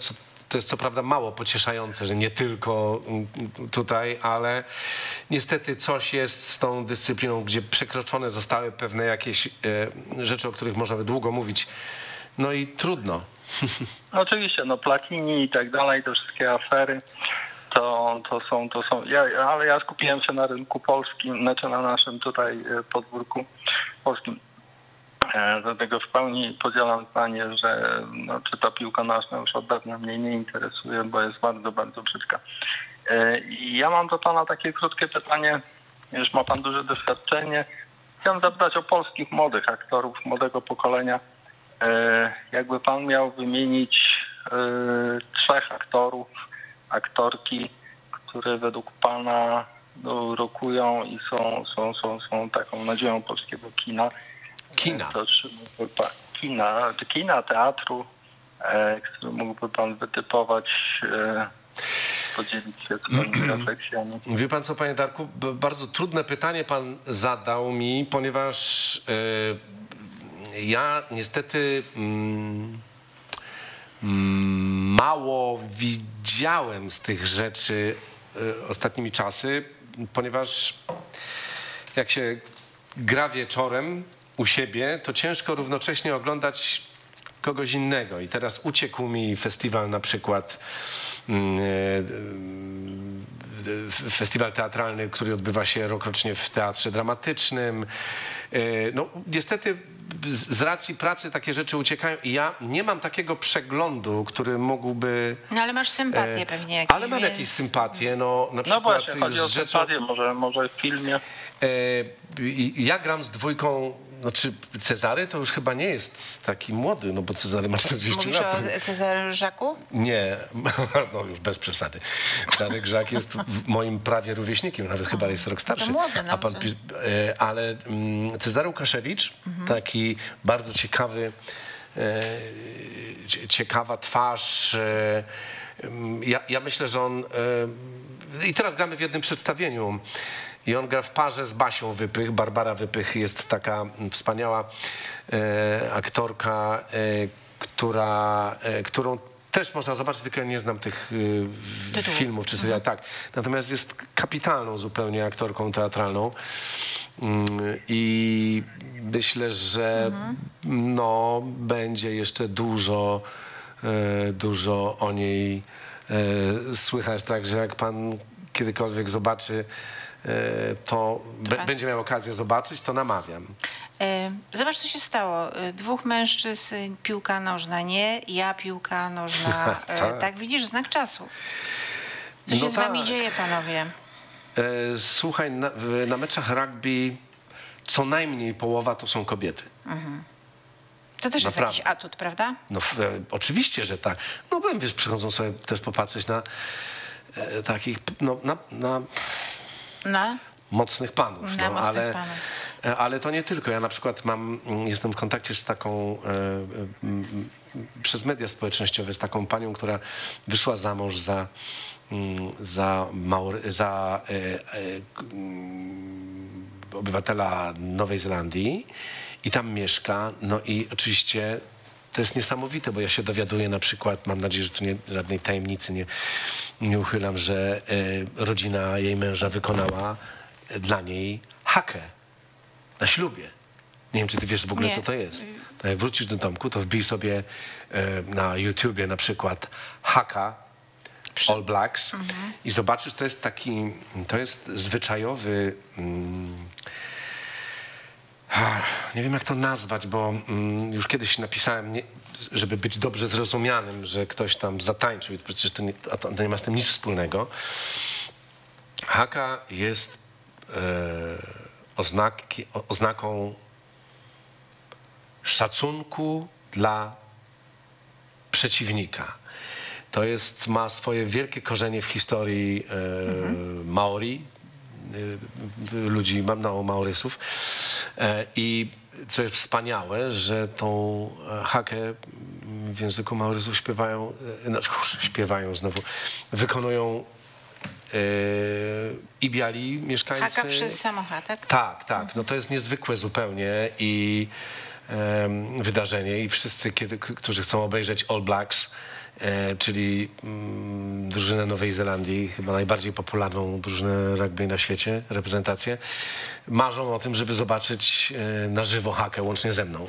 to jest co prawda mało pocieszające, że nie tylko mm, tutaj, ale niestety coś jest z tą dyscypliną, gdzie przekroczone zostały pewne jakieś e, rzeczy, o których można by długo mówić. No i trudno. Oczywiście, no Platini i tak dalej, te wszystkie afery, to, to są, to są, ja, ale ja skupiłem się na rynku polskim, znaczy na naszym tutaj e, podwórku polskim. E, Dlatego w pełni podzielam zdanie, że no, czy ta piłka nożna już od dawna mnie nie interesuje, bo jest bardzo, bardzo brzydka. E, ja mam do Pana takie krótkie pytanie, już ma Pan duże doświadczenie. Chciałem zapytać o polskich młodych aktorów, młodego pokolenia. E, Jakby Pan miał wymienić trzech aktorów, aktorki, które według Pana no, rokują i są, są, są, są taką nadzieją polskiego kina. Kina. Pan, kina, kina, teatru, e, który mógłby Pan wytypować, e, podzielić się swoimi refleksjami. Wie pan co, panie Darku, bardzo trudne pytanie pan zadał mi, ponieważ e, ja niestety mm, mm, mało widziałem z tych rzeczy e, ostatnimi czasy, ponieważ jak się gra wieczorem u siebie, to ciężko równocześnie oglądać kogoś innego. I teraz uciekł mi festiwal na przykład mm, e, e, festiwal teatralny, który odbywa się rokrocznie w Teatrze Dramatycznym. E, No niestety z racji pracy takie rzeczy uciekają i ja nie mam takiego przeglądu, który mógłby... No ale masz sympatię e, pewnie jakieś. Ale mam więc- jakieś sympatie, no na No przykład właśnie, chodzi o z rzeczą... sympatię, może, może w filmie. E, Ja gram z dwójką, znaczy Cezary to już chyba nie jest taki młody, no bo Cezary ma 40 Mówisz lat. o Cezarze Żaku? Nie, no już bez przesady. Darek Żak jest moim prawie rówieśnikiem, nawet chyba jest rok starszy. młody, no A pan, e, ale mm, Cezary Łukaszewicz, taki bardzo ciekawy, e, cie- ciekawa twarz. e, mm, Ja, ja myślę, że on. I teraz gramy w jednym przedstawieniu. I on gra w parze z Basią Wypych. Barbara Wypych jest taka wspaniała e, aktorka, e, która, e, którą też można zobaczyć, tylko ja nie znam tych e, filmów czy seriali. Tak. Natomiast jest kapitalną zupełnie aktorką teatralną. Mm, I myślę, że no, będzie jeszcze dużo, e, dużo o niej e, słychać. Także jak pan kiedykolwiek zobaczy, to be, pan- będzie miał okazję zobaczyć, to namawiam. E, Zobacz, co się stało. E, Dwóch mężczyzn, e, piłka nożna nie, ja piłka nożna. e, Tak. tak, widzisz, znak czasu. Co się No z wami tak. dzieje, panowie? E, Słuchaj, na, na meczach rugby co najmniej połowa to są kobiety. To też jest Naprawdę. jakiś atut, prawda? No e, oczywiście, że tak. No bo wiesz, przychodzą sobie też popatrzeć na e, takich, no, na, na No. mocnych panów. No, mocnych ale, panów. e, ale to nie tylko. Ja na przykład mam, mm, jestem w kontakcie z taką, e, e, przez media społecznościowe, z taką panią, która wyszła za mąż za, mm, za, za e, e, mm, obywatela Nowej Zelandii i tam mieszka. No i oczywiście to jest niesamowite, bo ja się dowiaduję na przykład, mam nadzieję, że tu nie, żadnej tajemnicy nie, nie uchylam, że e, rodzina jej męża wykonała e, dla niej hakę na ślubie. Nie wiem, czy ty wiesz w ogóle, Nie. co to jest. To jak wrócisz do domku, to wbij sobie e, na YouTubie na przykład haka All Blacks i zobaczysz, to jest taki, to jest zwyczajowy... Mm, Nie wiem, jak to nazwać, bo mm, już kiedyś napisałem, żeby być dobrze zrozumianym, że ktoś tam zatańczył i przecież to nie, to, nie ma z tym nic wspólnego. Haka jest e, oznaki, oznaką szacunku dla przeciwnika. To jest, ma swoje wielkie korzenie w historii e, Maori, y, ludzi, ma- no, Maurysów. E, I co jest wspaniałe, że tą e, hakę w języku Maurysów śpiewają, e, znaczy śpiewają znowu, wykonują i biali mieszkańcy. Haka przez samochód, tak? Tak, tak. No to jest niezwykłe zupełnie i wydarzenie i wszyscy, kiedy, którzy chcą obejrzeć All Blacks, czyli mm, drużynę Nowej Zelandii, chyba najbardziej popularną drużynę rugby na świecie, reprezentację, marzą o tym, żeby zobaczyć e, na żywo hakę łącznie ze mną.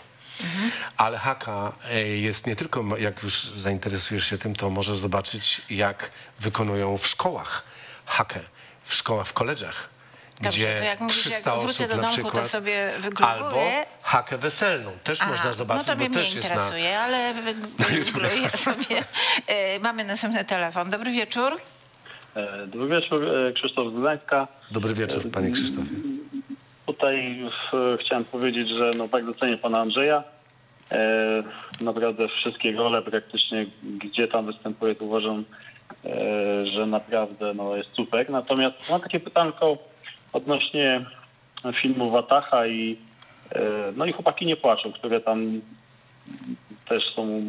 Ale haka e, jest nie tylko, jak już zainteresujesz się tym, to możesz zobaczyć, jak wykonują w szkołach hakę, w szkołach, w koledżach. Dobrze, gdzie to jak mówisz, 300 jak wrócę osób do na domku, to przykład, sobie wygoogluje. Albo hakę weselną też Aha, można zobaczyć, no to bo mnie też nie jest na... interesuje, ale wy- wygoogluję sobie. E, Mamy następny telefon. Dobry wieczór. E, Dobry wieczór, e, Krzysztof z Gdańska. Dobry wieczór, panie Krzysztofie. Tutaj chciałem powiedzieć, że no, bardzo cenię pana Andrzeja. Naprawdę wszystkie role praktycznie, gdzie tam występuje, to uważam, że naprawdę no, jest super. Natomiast mam takie pytanko odnośnie filmu Watacha i e, no i Chłopaki nie płaczą, które tam też są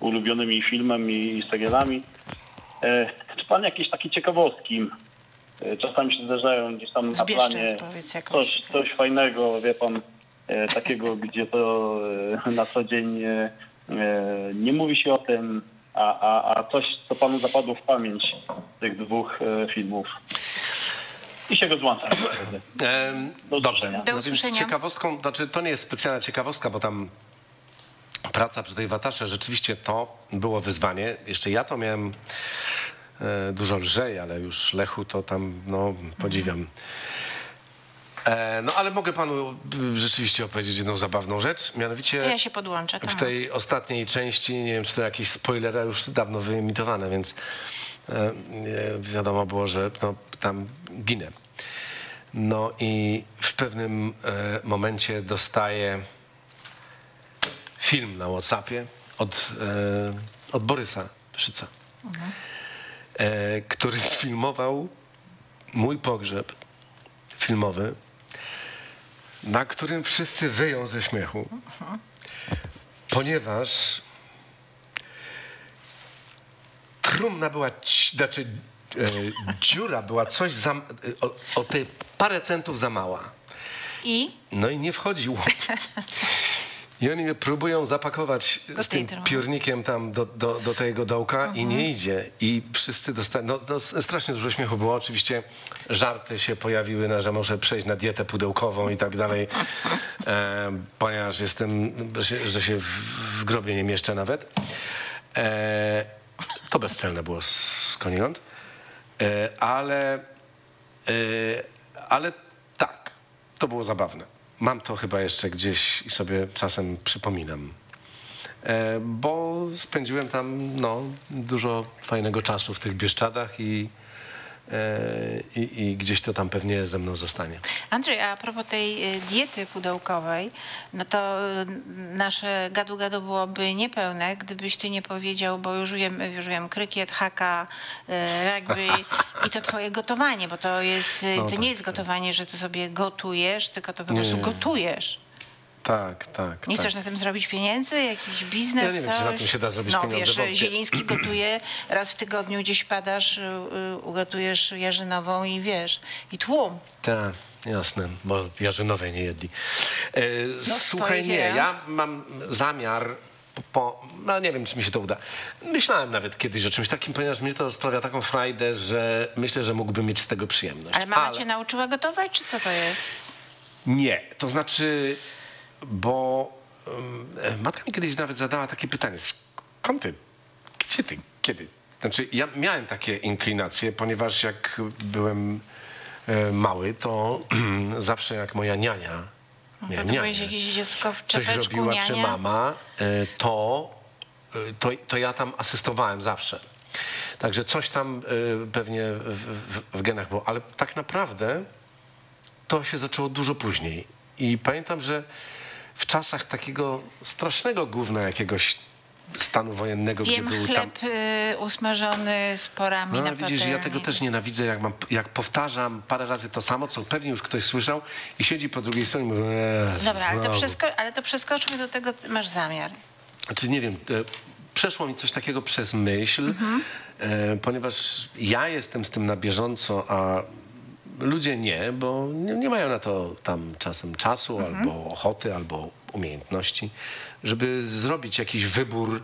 ulubionymi filmem i serialami. E, czy pan jakieś takie ciekawostki e, czasami się zdarzają gdzieś tam na Zbieżcie planie coś, coś fajnego, wie pan, takiego, gdzie to na co dzień nie mówi się o tym, a, a, a coś, co panu zapadło w pamięć tych dwóch filmów. I się rozłączam. Do dobrze. Do no więc ciekawostką, znaczy to nie jest specjalna ciekawostka, bo tam praca przy tej Watasze, rzeczywiście to było wyzwanie. Jeszcze ja to miałem e, dużo lżej, ale już Lechu to tam, no, podziwiam. E, no ale mogę panu y, rzeczywiście opowiedzieć jedną zabawną rzecz, mianowicie... To ja się podłączę. W tej ostatniej części, nie wiem czy to jakieś spoiler, już dawno wyemitowane, więc wiadomo było, że no, tam ginę. No i w pewnym e, momencie dostaję film na Whatsappie od, e, od Borysa Szyca, e, który sfilmował mój pogrzeb filmowy, na którym wszyscy wyją ze śmiechu ponieważ trumna była, znaczy e, dziura była coś za, e, o, o te parę centów za mała. I? No i nie wchodził. I oni próbują zapakować z tym piórnikiem tam do, do, do tego dołka i Mhm. nie idzie. I wszyscy dostają... No, no, strasznie dużo śmiechu było. Oczywiście żarty się pojawiły, na, że muszę przejść na dietę pudełkową i tak dalej, e, ponieważ jestem, że się, że się w, w grobie nie mieszczę nawet. E, to bezcelne było skądinąd. E, ale, e, ale tak, to było zabawne. Mam to chyba jeszcze gdzieś i sobie czasem przypominam. E, bo spędziłem tam no, dużo fajnego czasu w tych Bieszczadach i, i, i gdzieś to tam pewnie ze mną zostanie. Andrzej, a propos tej y, diety pudełkowej, no to y, nasze gadu-gadu byłoby niepełne, gdybyś ty nie powiedział, bo już wiem, już wiem krykiet, haka, rugby i to twoje gotowanie, bo to jest, No to tak, nie jest gotowanie, że ty sobie gotujesz, tylko to po prostu nie. gotujesz. Tak, tak. Nie tak. chcesz na tym zrobić pieniędzy, jakiś biznes, Ja nie wiem, coś? czy na tym się da zrobić no, pieniądze, wiesz, że gdzie- Zieliński gotuje, raz w tygodniu gdzieś padasz, y, y, ugotujesz jarzynową i wiesz, i tłum. Tak, jasne, bo jarzynowej nie jedli. E, słuchaj, swoich nie, ja. mam zamiar po, no nie wiem, czy mi się to uda. Myślałem nawet kiedyś o czymś takim, ponieważ mnie to sprawia taką frajdę, że myślę, że mógłbym mieć z tego przyjemność. Ale mama cię nauczyła gotować, czy co to jest? Nie, to znaczy, bo matka mi kiedyś nawet zadała takie pytanie, skąd ty, gdzie ty, kiedy? Znaczy, ja miałem takie inklinacje, ponieważ jak byłem e, mały, to zawsze jak moja niania, No nie, to ty niania, jakieś dziecko w coś robiła, niania? czy mama, e, to, e, to, to ja tam asystowałem zawsze. Także coś tam pewnie w, w, w genach było, ale tak naprawdę to się zaczęło dużo później. I pamiętam, że w czasach takiego strasznego gówna jakiegoś stanu wojennego, Wiem, gdzie był tam... chleb y, usmażony z porami na No, widzisz, ja tego patelni. też nienawidzę, jak, mam, jak powtarzam parę razy to samo, co pewnie już ktoś słyszał i siedzi po drugiej stronie i mówi, eee, Dobra, ale to, przesko- ale to przeskoczmy do tego, masz zamiar. Znaczy, nie wiem, e, przeszło mi coś takiego przez myśl, e, ponieważ ja jestem z tym na bieżąco, a ludzie nie, bo nie, nie mają na to tam czasem czasu, albo ochoty, albo umiejętności, żeby zrobić jakiś wybór,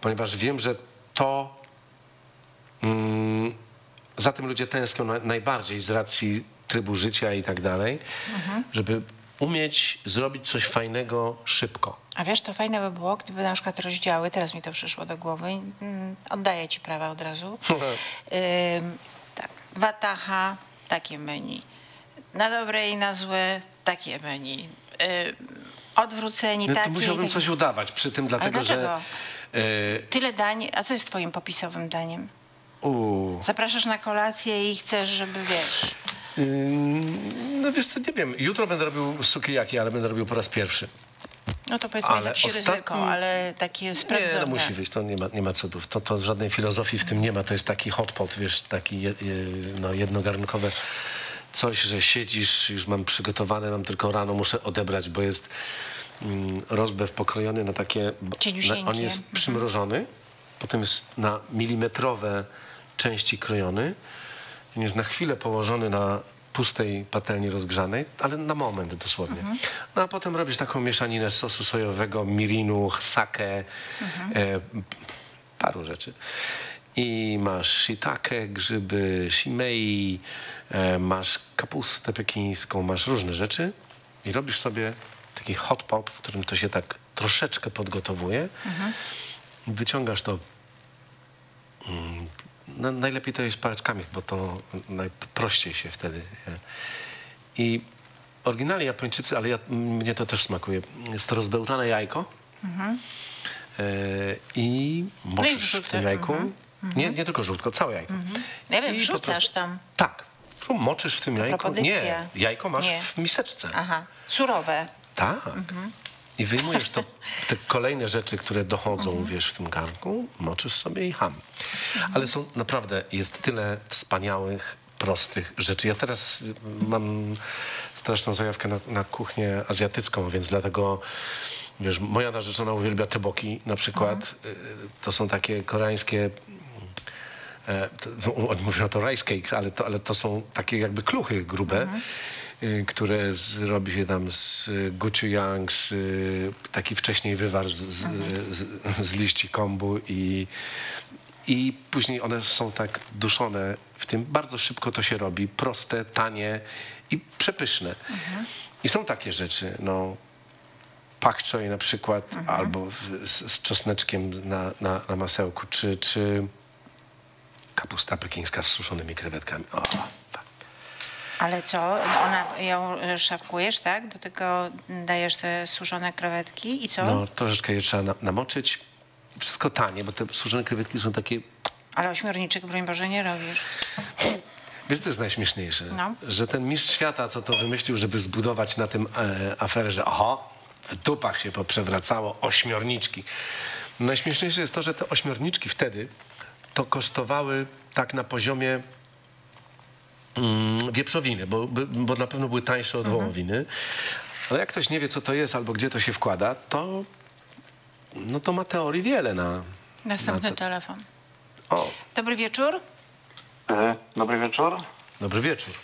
ponieważ wiem, że to mm, za tym ludzie tęsknią na, najbardziej z racji trybu życia i tak dalej, żeby umieć zrobić coś fajnego szybko. A wiesz, to fajne by było, gdyby na przykład rozdziały, teraz mi to przyszło do głowy, mm, oddaję ci prawa od razu. Tak, Wataha, takie menu. Na dobre i na złe, takie menu. Ym, odwróceni, No, to takie. i musiałbym takie. coś udawać przy tym, dlatego że... E, Tyle dań, a co jest twoim popisowym daniem? u, Zapraszasz na kolację i chcesz, żeby wiesz. no wiesz co, nie wiem, jutro będę robił sukiyaki, ale będę robił po raz pierwszy. No to powiedzmy, jest Ale jakieś ostatni- ryzyko, ale takie sprawdzone. Nie, no musi być, to nie ma, nie ma cudów. To, to żadnej filozofii w tym nie ma, to jest taki hot pot, wiesz, taki je, no, jednogarnkowe coś, że siedzisz, już mam przygotowane, nam tylko rano muszę odebrać, bo jest mm, rozbew pokrojony na takie... Na, on jest Mhm. przymrożony, potem jest na milimetrowe części krojony, on jest na chwilę położony na pustej patelni rozgrzanej, ale na moment dosłownie. No a potem robisz taką mieszaninę sosu sojowego, mirinu, sake, e, p- paru rzeczy. I masz shiitake, grzyby, shimei, e, masz kapustę pekińską, masz różne rzeczy i robisz sobie taki hot pot, w którym to się tak troszeczkę podgotowuje. Wyciągasz to no, najlepiej to jest pałeczkami, bo to najprościej się wtedy. I oryginalnie Japończycy, ale ja, mnie to też smakuje, jest to rozbełtane jajko e, i moczysz w wrzucasz, tym jajku. Nie, nie tylko żółtko, całe jajko. Ja wiem, I wrzucasz prostu- tam. Tak. Moczysz w tym jajku. Nie, jajko masz Nie. w miseczce. Aha, surowe. Tak. I wyjmujesz to, te kolejne rzeczy, które dochodzą, wiesz, w tym garnku, moczysz sobie i ham. Ale są naprawdę, jest tyle wspaniałych, prostych rzeczy. Ja teraz y, mam straszną zajawkę na, na kuchnię azjatycką, więc dlatego, wiesz, moja narzeczona uwielbia teboki na przykład. Y, To są takie koreańskie to, no, oni mówią to rice cakes, ale to, ale to są takie jakby kluchy grube, y, które zrobi się tam z y, gochujang, z y, taki wcześniej wywar z, z, z, z liści kombu i, i później one są tak duszone w tym. Bardzo szybko to się robi, proste, tanie i przepyszne. I są takie rzeczy, no pak choi na przykład, albo w- z, z czosneczkiem na, na, na masełku, czy, czy kapusta pekińska z suszonymi krewetkami. O. Ale co, ona ją szafkujesz, tak? Do tego dajesz te suszone krewetki i co? No, troszeczkę je trzeba na, namoczyć. Wszystko tanie, bo te suszone krewetki są takie... Ale ośmiorniczek, broń Boże, nie robisz. Wiesz, co jest najśmieszniejsze? No. Że ten mistrz świata, co to wymyślił, żeby zbudować na tym e, aferę, że oho, w dupach się poprzewracało ośmiorniczki. Najśmieszniejsze jest to, że te ośmiorniczki wtedy to kosztowały tak na poziomie wieprzowiny, bo, bo na pewno były tańsze od Mhm. wołowiny. Ale jak ktoś nie wie, co to jest albo gdzie to się wkłada, to, no to ma teorii wiele na... Następny telefon. O, Dobry wieczór. E, Dobry wieczór. dobry wieczór.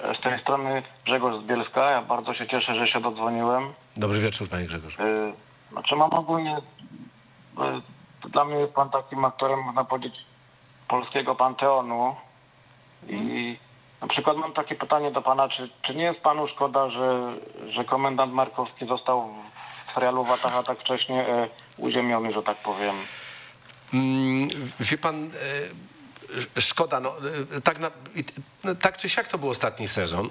E, Z tej strony Grzegorz z Bielska. Ja bardzo się cieszę, że się dodzwoniłem. Dobry wieczór, panie Grzegorz. E, Znaczy mam ogólnie... Dla mnie jest pan takim aktorem, można powiedzieć, polskiego panteonu. I na przykład mam takie pytanie do pana, czy, czy nie jest panu szkoda, że, że komendant Markowski został w serialu Wataha tak wcześnie e, uziemiony, że tak powiem? Mm, Wie pan, e, sz- szkoda, no, e, tak, na, no, tak czy siak to był ostatni sezon.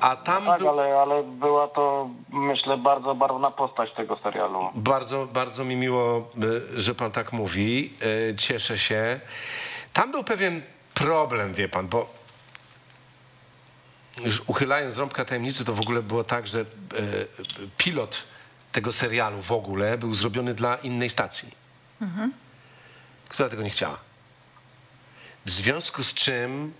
A tam Tak, był, ale, ale była to, myślę, bardzo barwna postać tego serialu. bardzo, bardzo mi miło, że pan tak mówi. E, Cieszę się. Tam był pewien problem, wie pan, bo już uchylając rąbka tajemnicy, to w ogóle było tak, że e, pilot tego serialu w ogóle był zrobiony dla innej stacji, która tego nie chciała. W związku z czym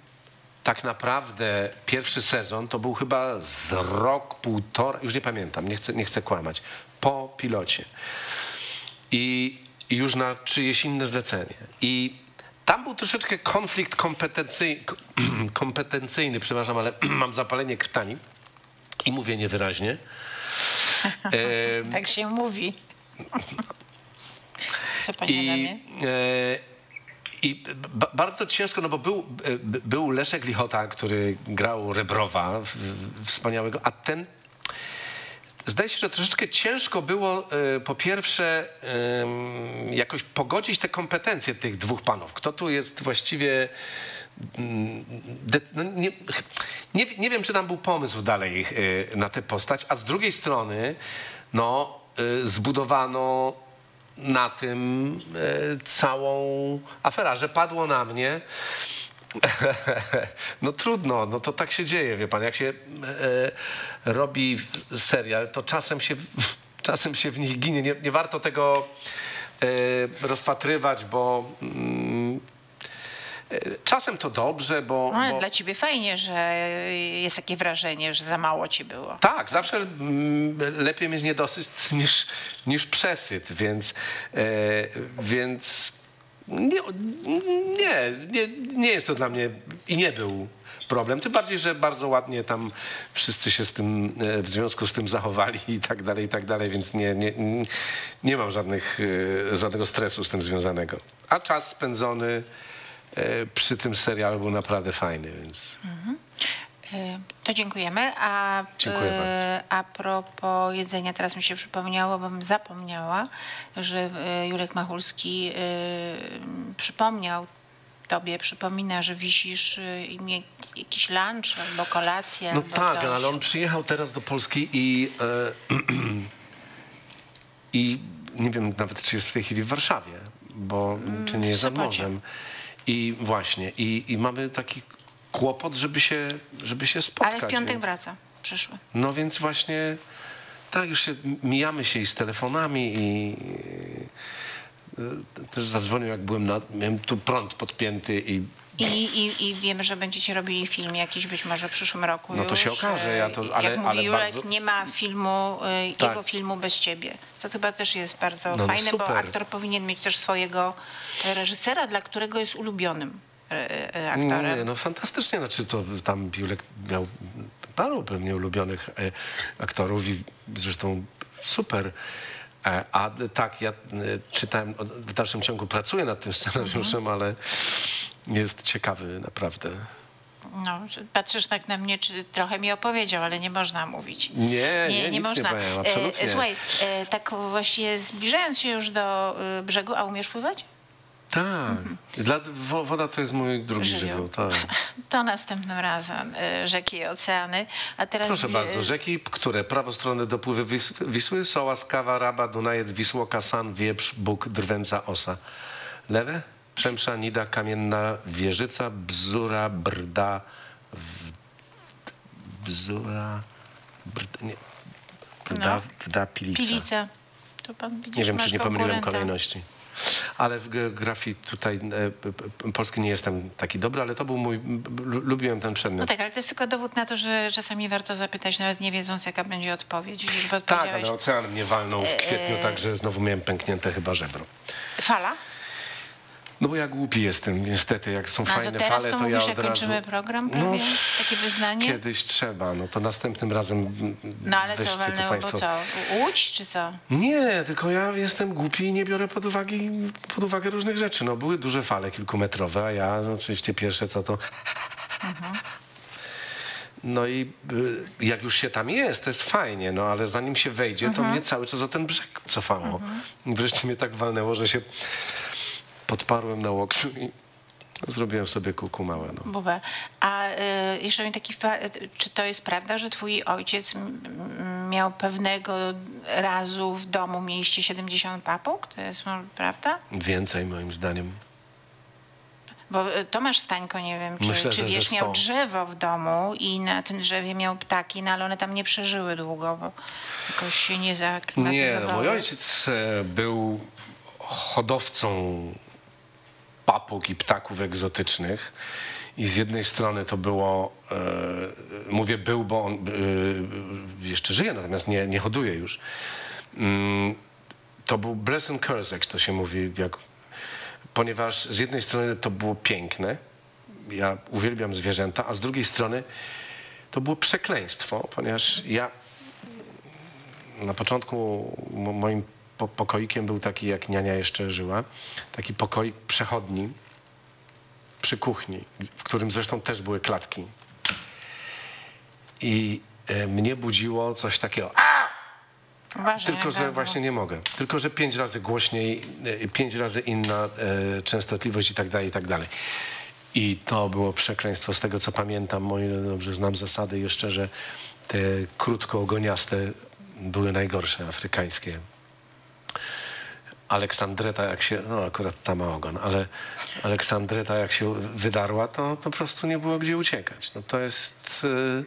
tak naprawdę pierwszy sezon to był chyba z rok, półtora, już nie pamiętam, nie chcę, nie chcę kłamać, po pilocie. I, I już na czyjeś inne zlecenie. I tam był troszeczkę konflikt kompetencyjny, kompetencyjny przepraszam, ale mam zapalenie krtani i mówię niewyraźnie. Em, Tak się mówi. Co pani I, e, I ba- bardzo ciężko, no bo był, e, był Leszek Lichota, który grał Rebrowa, wspaniałego, a ten Zdaje się, że troszeczkę ciężko było e, po pierwsze jakoś pogodzić te kompetencje tych dwóch panów. Kto tu jest właściwie. mm, No nie, nie, nie wiem, czy tam był pomysł dalej e, na tę postać, a z drugiej strony no, e, zbudowano na tym całą aferę, że padło na mnie. No trudno, no to tak się dzieje, wie pan. Jak się e, robi serial, to czasem się, czasem się w nich ginie. Nie, nie warto tego e, rozpatrywać, bo mm, e, czasem to dobrze, bo... No, ale bo dla ciebie fajnie, że jest takie wrażenie, że za mało ci było. tak, zawsze mm, lepiej mieć niedosyt niż, niż przesyt, więc, e, więc nie, nie, nie, nie jest to dla mnie i nie był problem. Tym bardziej, że bardzo ładnie tam wszyscy się z tym, e, w związku z tym zachowali i tak dalej, i tak dalej, więc nie, nie, nie mam żadnych, e, żadnego stresu z tym związanego. A czas spędzony e, przy tym serialu był naprawdę fajny, więc... E, To dziękujemy. A, Dziękuję e, bardzo. a propos jedzenia, teraz mi się przypomniało, bo bym zapomniała, że e, Jurek Machulski przypomniał tobie, przypomina, że wisisz im jak- jakiś lunch albo kolację. No albo tak, coś. ale on przyjechał teraz do Polski i, e, i nie wiem nawet, czy jest w tej chwili w Warszawie, bo czy nie jest nad morzem. I właśnie, i, i mamy taki kłopot, żeby się, żeby się spotkać. Ale w piątek więc, wraca, przyszły. No więc właśnie, tak, już się, mijamy się i z telefonami i e, też zadzwonił, jak byłem na, miałem tu prąd podpięty i I, i, I wiemy, że będziecie robili film jakiś być może w przyszłym roku No to już. się okaże, ja to- E, ale- Jak mówi ale Julek, bardzo- nie ma filmu, e, Tak. jego filmu bez ciebie. Co chyba też jest bardzo No, no fajne, bo super. aktor powinien mieć też swojego reżysera, dla którego jest ulubionym aktorem. Nie, no fantastycznie, znaczy to tam Julek miał paru pewnie ulubionych e, aktorów i zresztą super. E, A tak, ja e, czytałem, w dalszym ciągu pracuję nad tym scenariuszem, Mhm. ale jest ciekawy naprawdę. No, patrzysz tak na mnie, czy trochę mi opowiedział, ale nie można mówić. Nie, nie, nic nie można. powiem, absolutnie. E, Słuchaj, e, tak właściwie zbliżając się już do e, brzegu, a umiesz pływać? Tak, Dla, wo, woda to jest mój drugi Żywioł. żywioł, tak. To następnym razem e, rzeki i oceany. A teraz Proszę e, bardzo, rzeki, które prawostronne dopływy Wis Wisły, Soła, Skawa, Raba, Dunajec, Wisłoka, San, Wieprz, Bóg, Drwęca, Osa. Lewe? Przemsza, Nida, Kamienna, Wieżyca, Bzura, Brda, Bzura, Brda, nie, Brda, No. Wda, Pilica. Pilica. To pan widzisz, Nie wiem, czy nie pomyliłem kolejności. Ale w geografii tutaj e, polski nie jestem taki dobry, ale to był mój, lubiłem ten przedmiot. No tak, ale to jest tylko dowód na to, że czasami warto zapytać, nawet nie wiedząc, jaka będzie odpowiedź. Tak, ale ocean mnie walnął w E, kwietniu, także znowu miałem pęknięte chyba żebro. fala. No bo ja głupi jestem, niestety. Jak są No to fajne teraz fale, to to, mówisz, ja od razu... kończymy program prawie? Takie wyznanie? Kiedyś trzeba, no to następnym razem No ale co, to walnęło, państwo. bo co? Łódź czy co? Nie, tylko ja jestem głupi i nie biorę pod uwagę, pod uwagę różnych rzeczy. No były duże fale kilkumetrowe, a ja no, oczywiście pierwsze co to... No i y, jak już się tam jest, to jest fajnie, no ale zanim się wejdzie, to mnie cały czas o ten brzeg cofało. I wreszcie mnie tak walnęło, że się podparłem na łokciu i zrobiłem sobie kuku małe. No. Bubę. A y, jeszcze mi taki czy to jest prawda, że twój ojciec miał pewnego razu w domu mieście 70 papug? To jest prawda? Więcej moim zdaniem. Bo e, Tomasz Stańko, nie wiem, czy, Myślę, czy że wiesz, miał 100. drzewo w domu i na tym drzewie miał ptaki, no ale one tam nie przeżyły długo, bo jakoś się nie Nie, zaaklimatyzowały. no, mój ojciec e, był hodowcą papug i ptaków egzotycznych. I z jednej strony to było, e, mówię był, bo on e, jeszcze żyje, natomiast nie, nie hoduje już. Mm, to był bless and curse, jak to się mówi, jak, ponieważ z jednej strony to było piękne, ja uwielbiam zwierzęta, a z drugiej strony to było przekleństwo, ponieważ ja na początku mo- moim po- pokoikiem był taki, jak niania jeszcze żyła, taki pokoik przechodni przy kuchni, w którym zresztą też były klatki. I e, mnie budziło coś takiego. A! Uważaj, Tylko, że właśnie nie mogę. Tylko, że pięć razy głośniej, e, pięć razy inna e, częstotliwość i tak dalej, i tak dalej. I to było przekleństwo z tego, co pamiętam. Ile dobrze znam zasady jeszcze, że te krótkoogoniaste były najgorsze, afrykańskie. Aleksandreta, jak się, no akurat ta ma ogon, ale Aleksandreta jak się wydarła, to po prostu nie było gdzie uciekać. No to jest... y,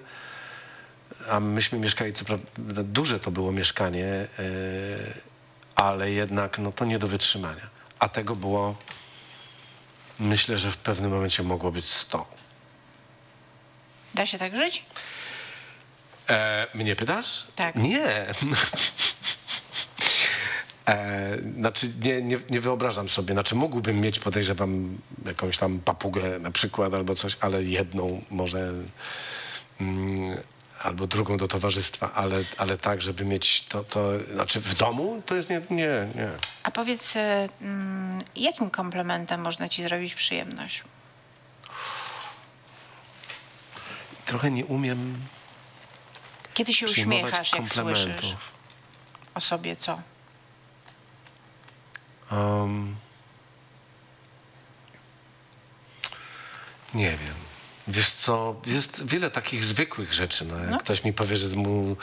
a myśmy mieszkali, co prawda, duże to było mieszkanie, y, ale jednak no to nie do wytrzymania. A tego było, myślę, że w pewnym momencie mogło być 100. Da się tak żyć? E, mnie pytasz? Tak. Nie. E, znaczy nie, nie, nie wyobrażam sobie, znaczy mógłbym mieć, podejrzewam, jakąś tam papugę na przykład albo coś, ale jedną może mm, albo drugą do towarzystwa, ale, ale tak, żeby mieć to, to, znaczy w domu to jest nie, nie, nie. A powiedz, e, mm, jakim komplementem można ci zrobić przyjemność? Trochę nie umiem Kiedy się uśmiechasz, jak słyszysz o sobie co? Um, nie wiem. Wiesz co, jest wiele takich zwykłych rzeczy. No, jak No. ktoś mi powie, że mu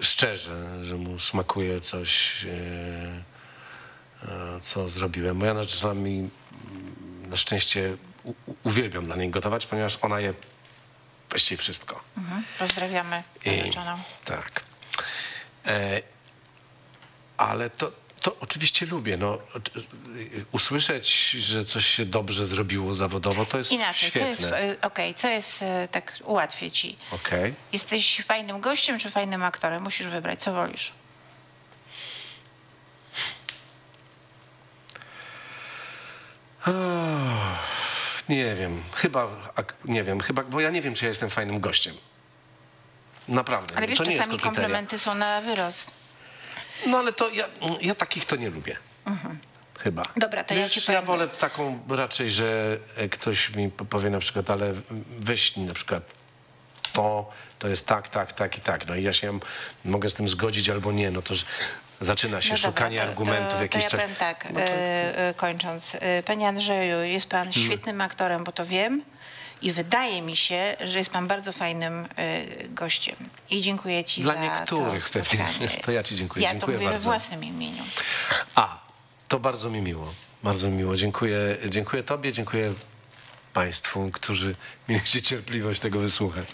szczerze, że mu smakuje coś, e, e, co zrobiłem. Moja narzeczona mi mm, na szczęście uwielbiam dla niej gotować, ponieważ ona je właściwie wszystko. Mhm. Pozdrawiamy narzeczoną. Tak. E, ale to, to oczywiście lubię. No, usłyszeć, że coś się dobrze zrobiło zawodowo, to jest Inaczej, co jest, świetne. e, okej, co jest, e, tak ułatwię ci. Okej. Jesteś fajnym gościem czy fajnym aktorem? Musisz wybrać, co wolisz. Nie wiem, chyba, nie wiem, chyba, bo ja nie wiem, czy ja jestem fajnym gościem. Naprawdę. Ale wiesz, to czasami komplementy są na wyrost. No ale to ja, ja takich to nie lubię. Chyba. Mhm. Dobra, to ja Wiesz, ja powiem. wolę taką raczej, że e, ktoś mi po- powie na przykład, ale weź na przykład to, to jest tak, tak, tak i tak. No i ja się mogę z tym zgodzić albo nie. No to zaczyna się No dobra, szukanie to, argumentów to, jakichś. To ja powiem tak, to- Hmm. e, e, kończąc. Panie Andrzeju, jest pan świetnym aktorem, bo to wiem. I wydaje mi się, że jest pan bardzo fajnym e, gościem. I dziękuję ci Dla za niektórych to pewnie. To ja ci dziękuję. Ja Dziękuję to mówię bardzo. we własnym imieniu. A, to bardzo mi miło. Bardzo mi miło. Dziękuję, dziękuję Tobie, dziękuję Państwu, którzy mieliście cierpliwość tego wysłuchać.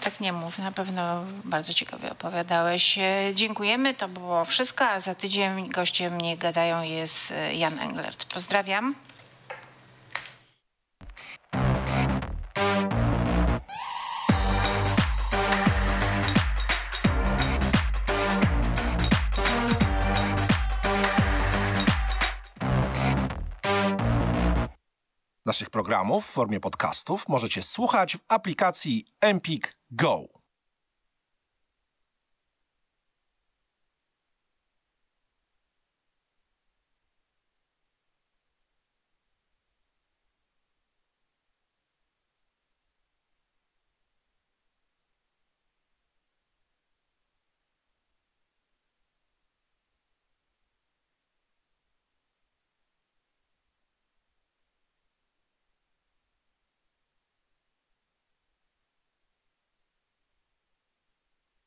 Tak nie mów, na pewno bardzo ciekawie opowiadałeś. E, Dziękujemy, to było wszystko, a za tydzień gościem Nie Gadają jest e, Jan Englert. Pozdrawiam. Naszych programów w formie podcastów możecie słuchać w aplikacji Empik Go.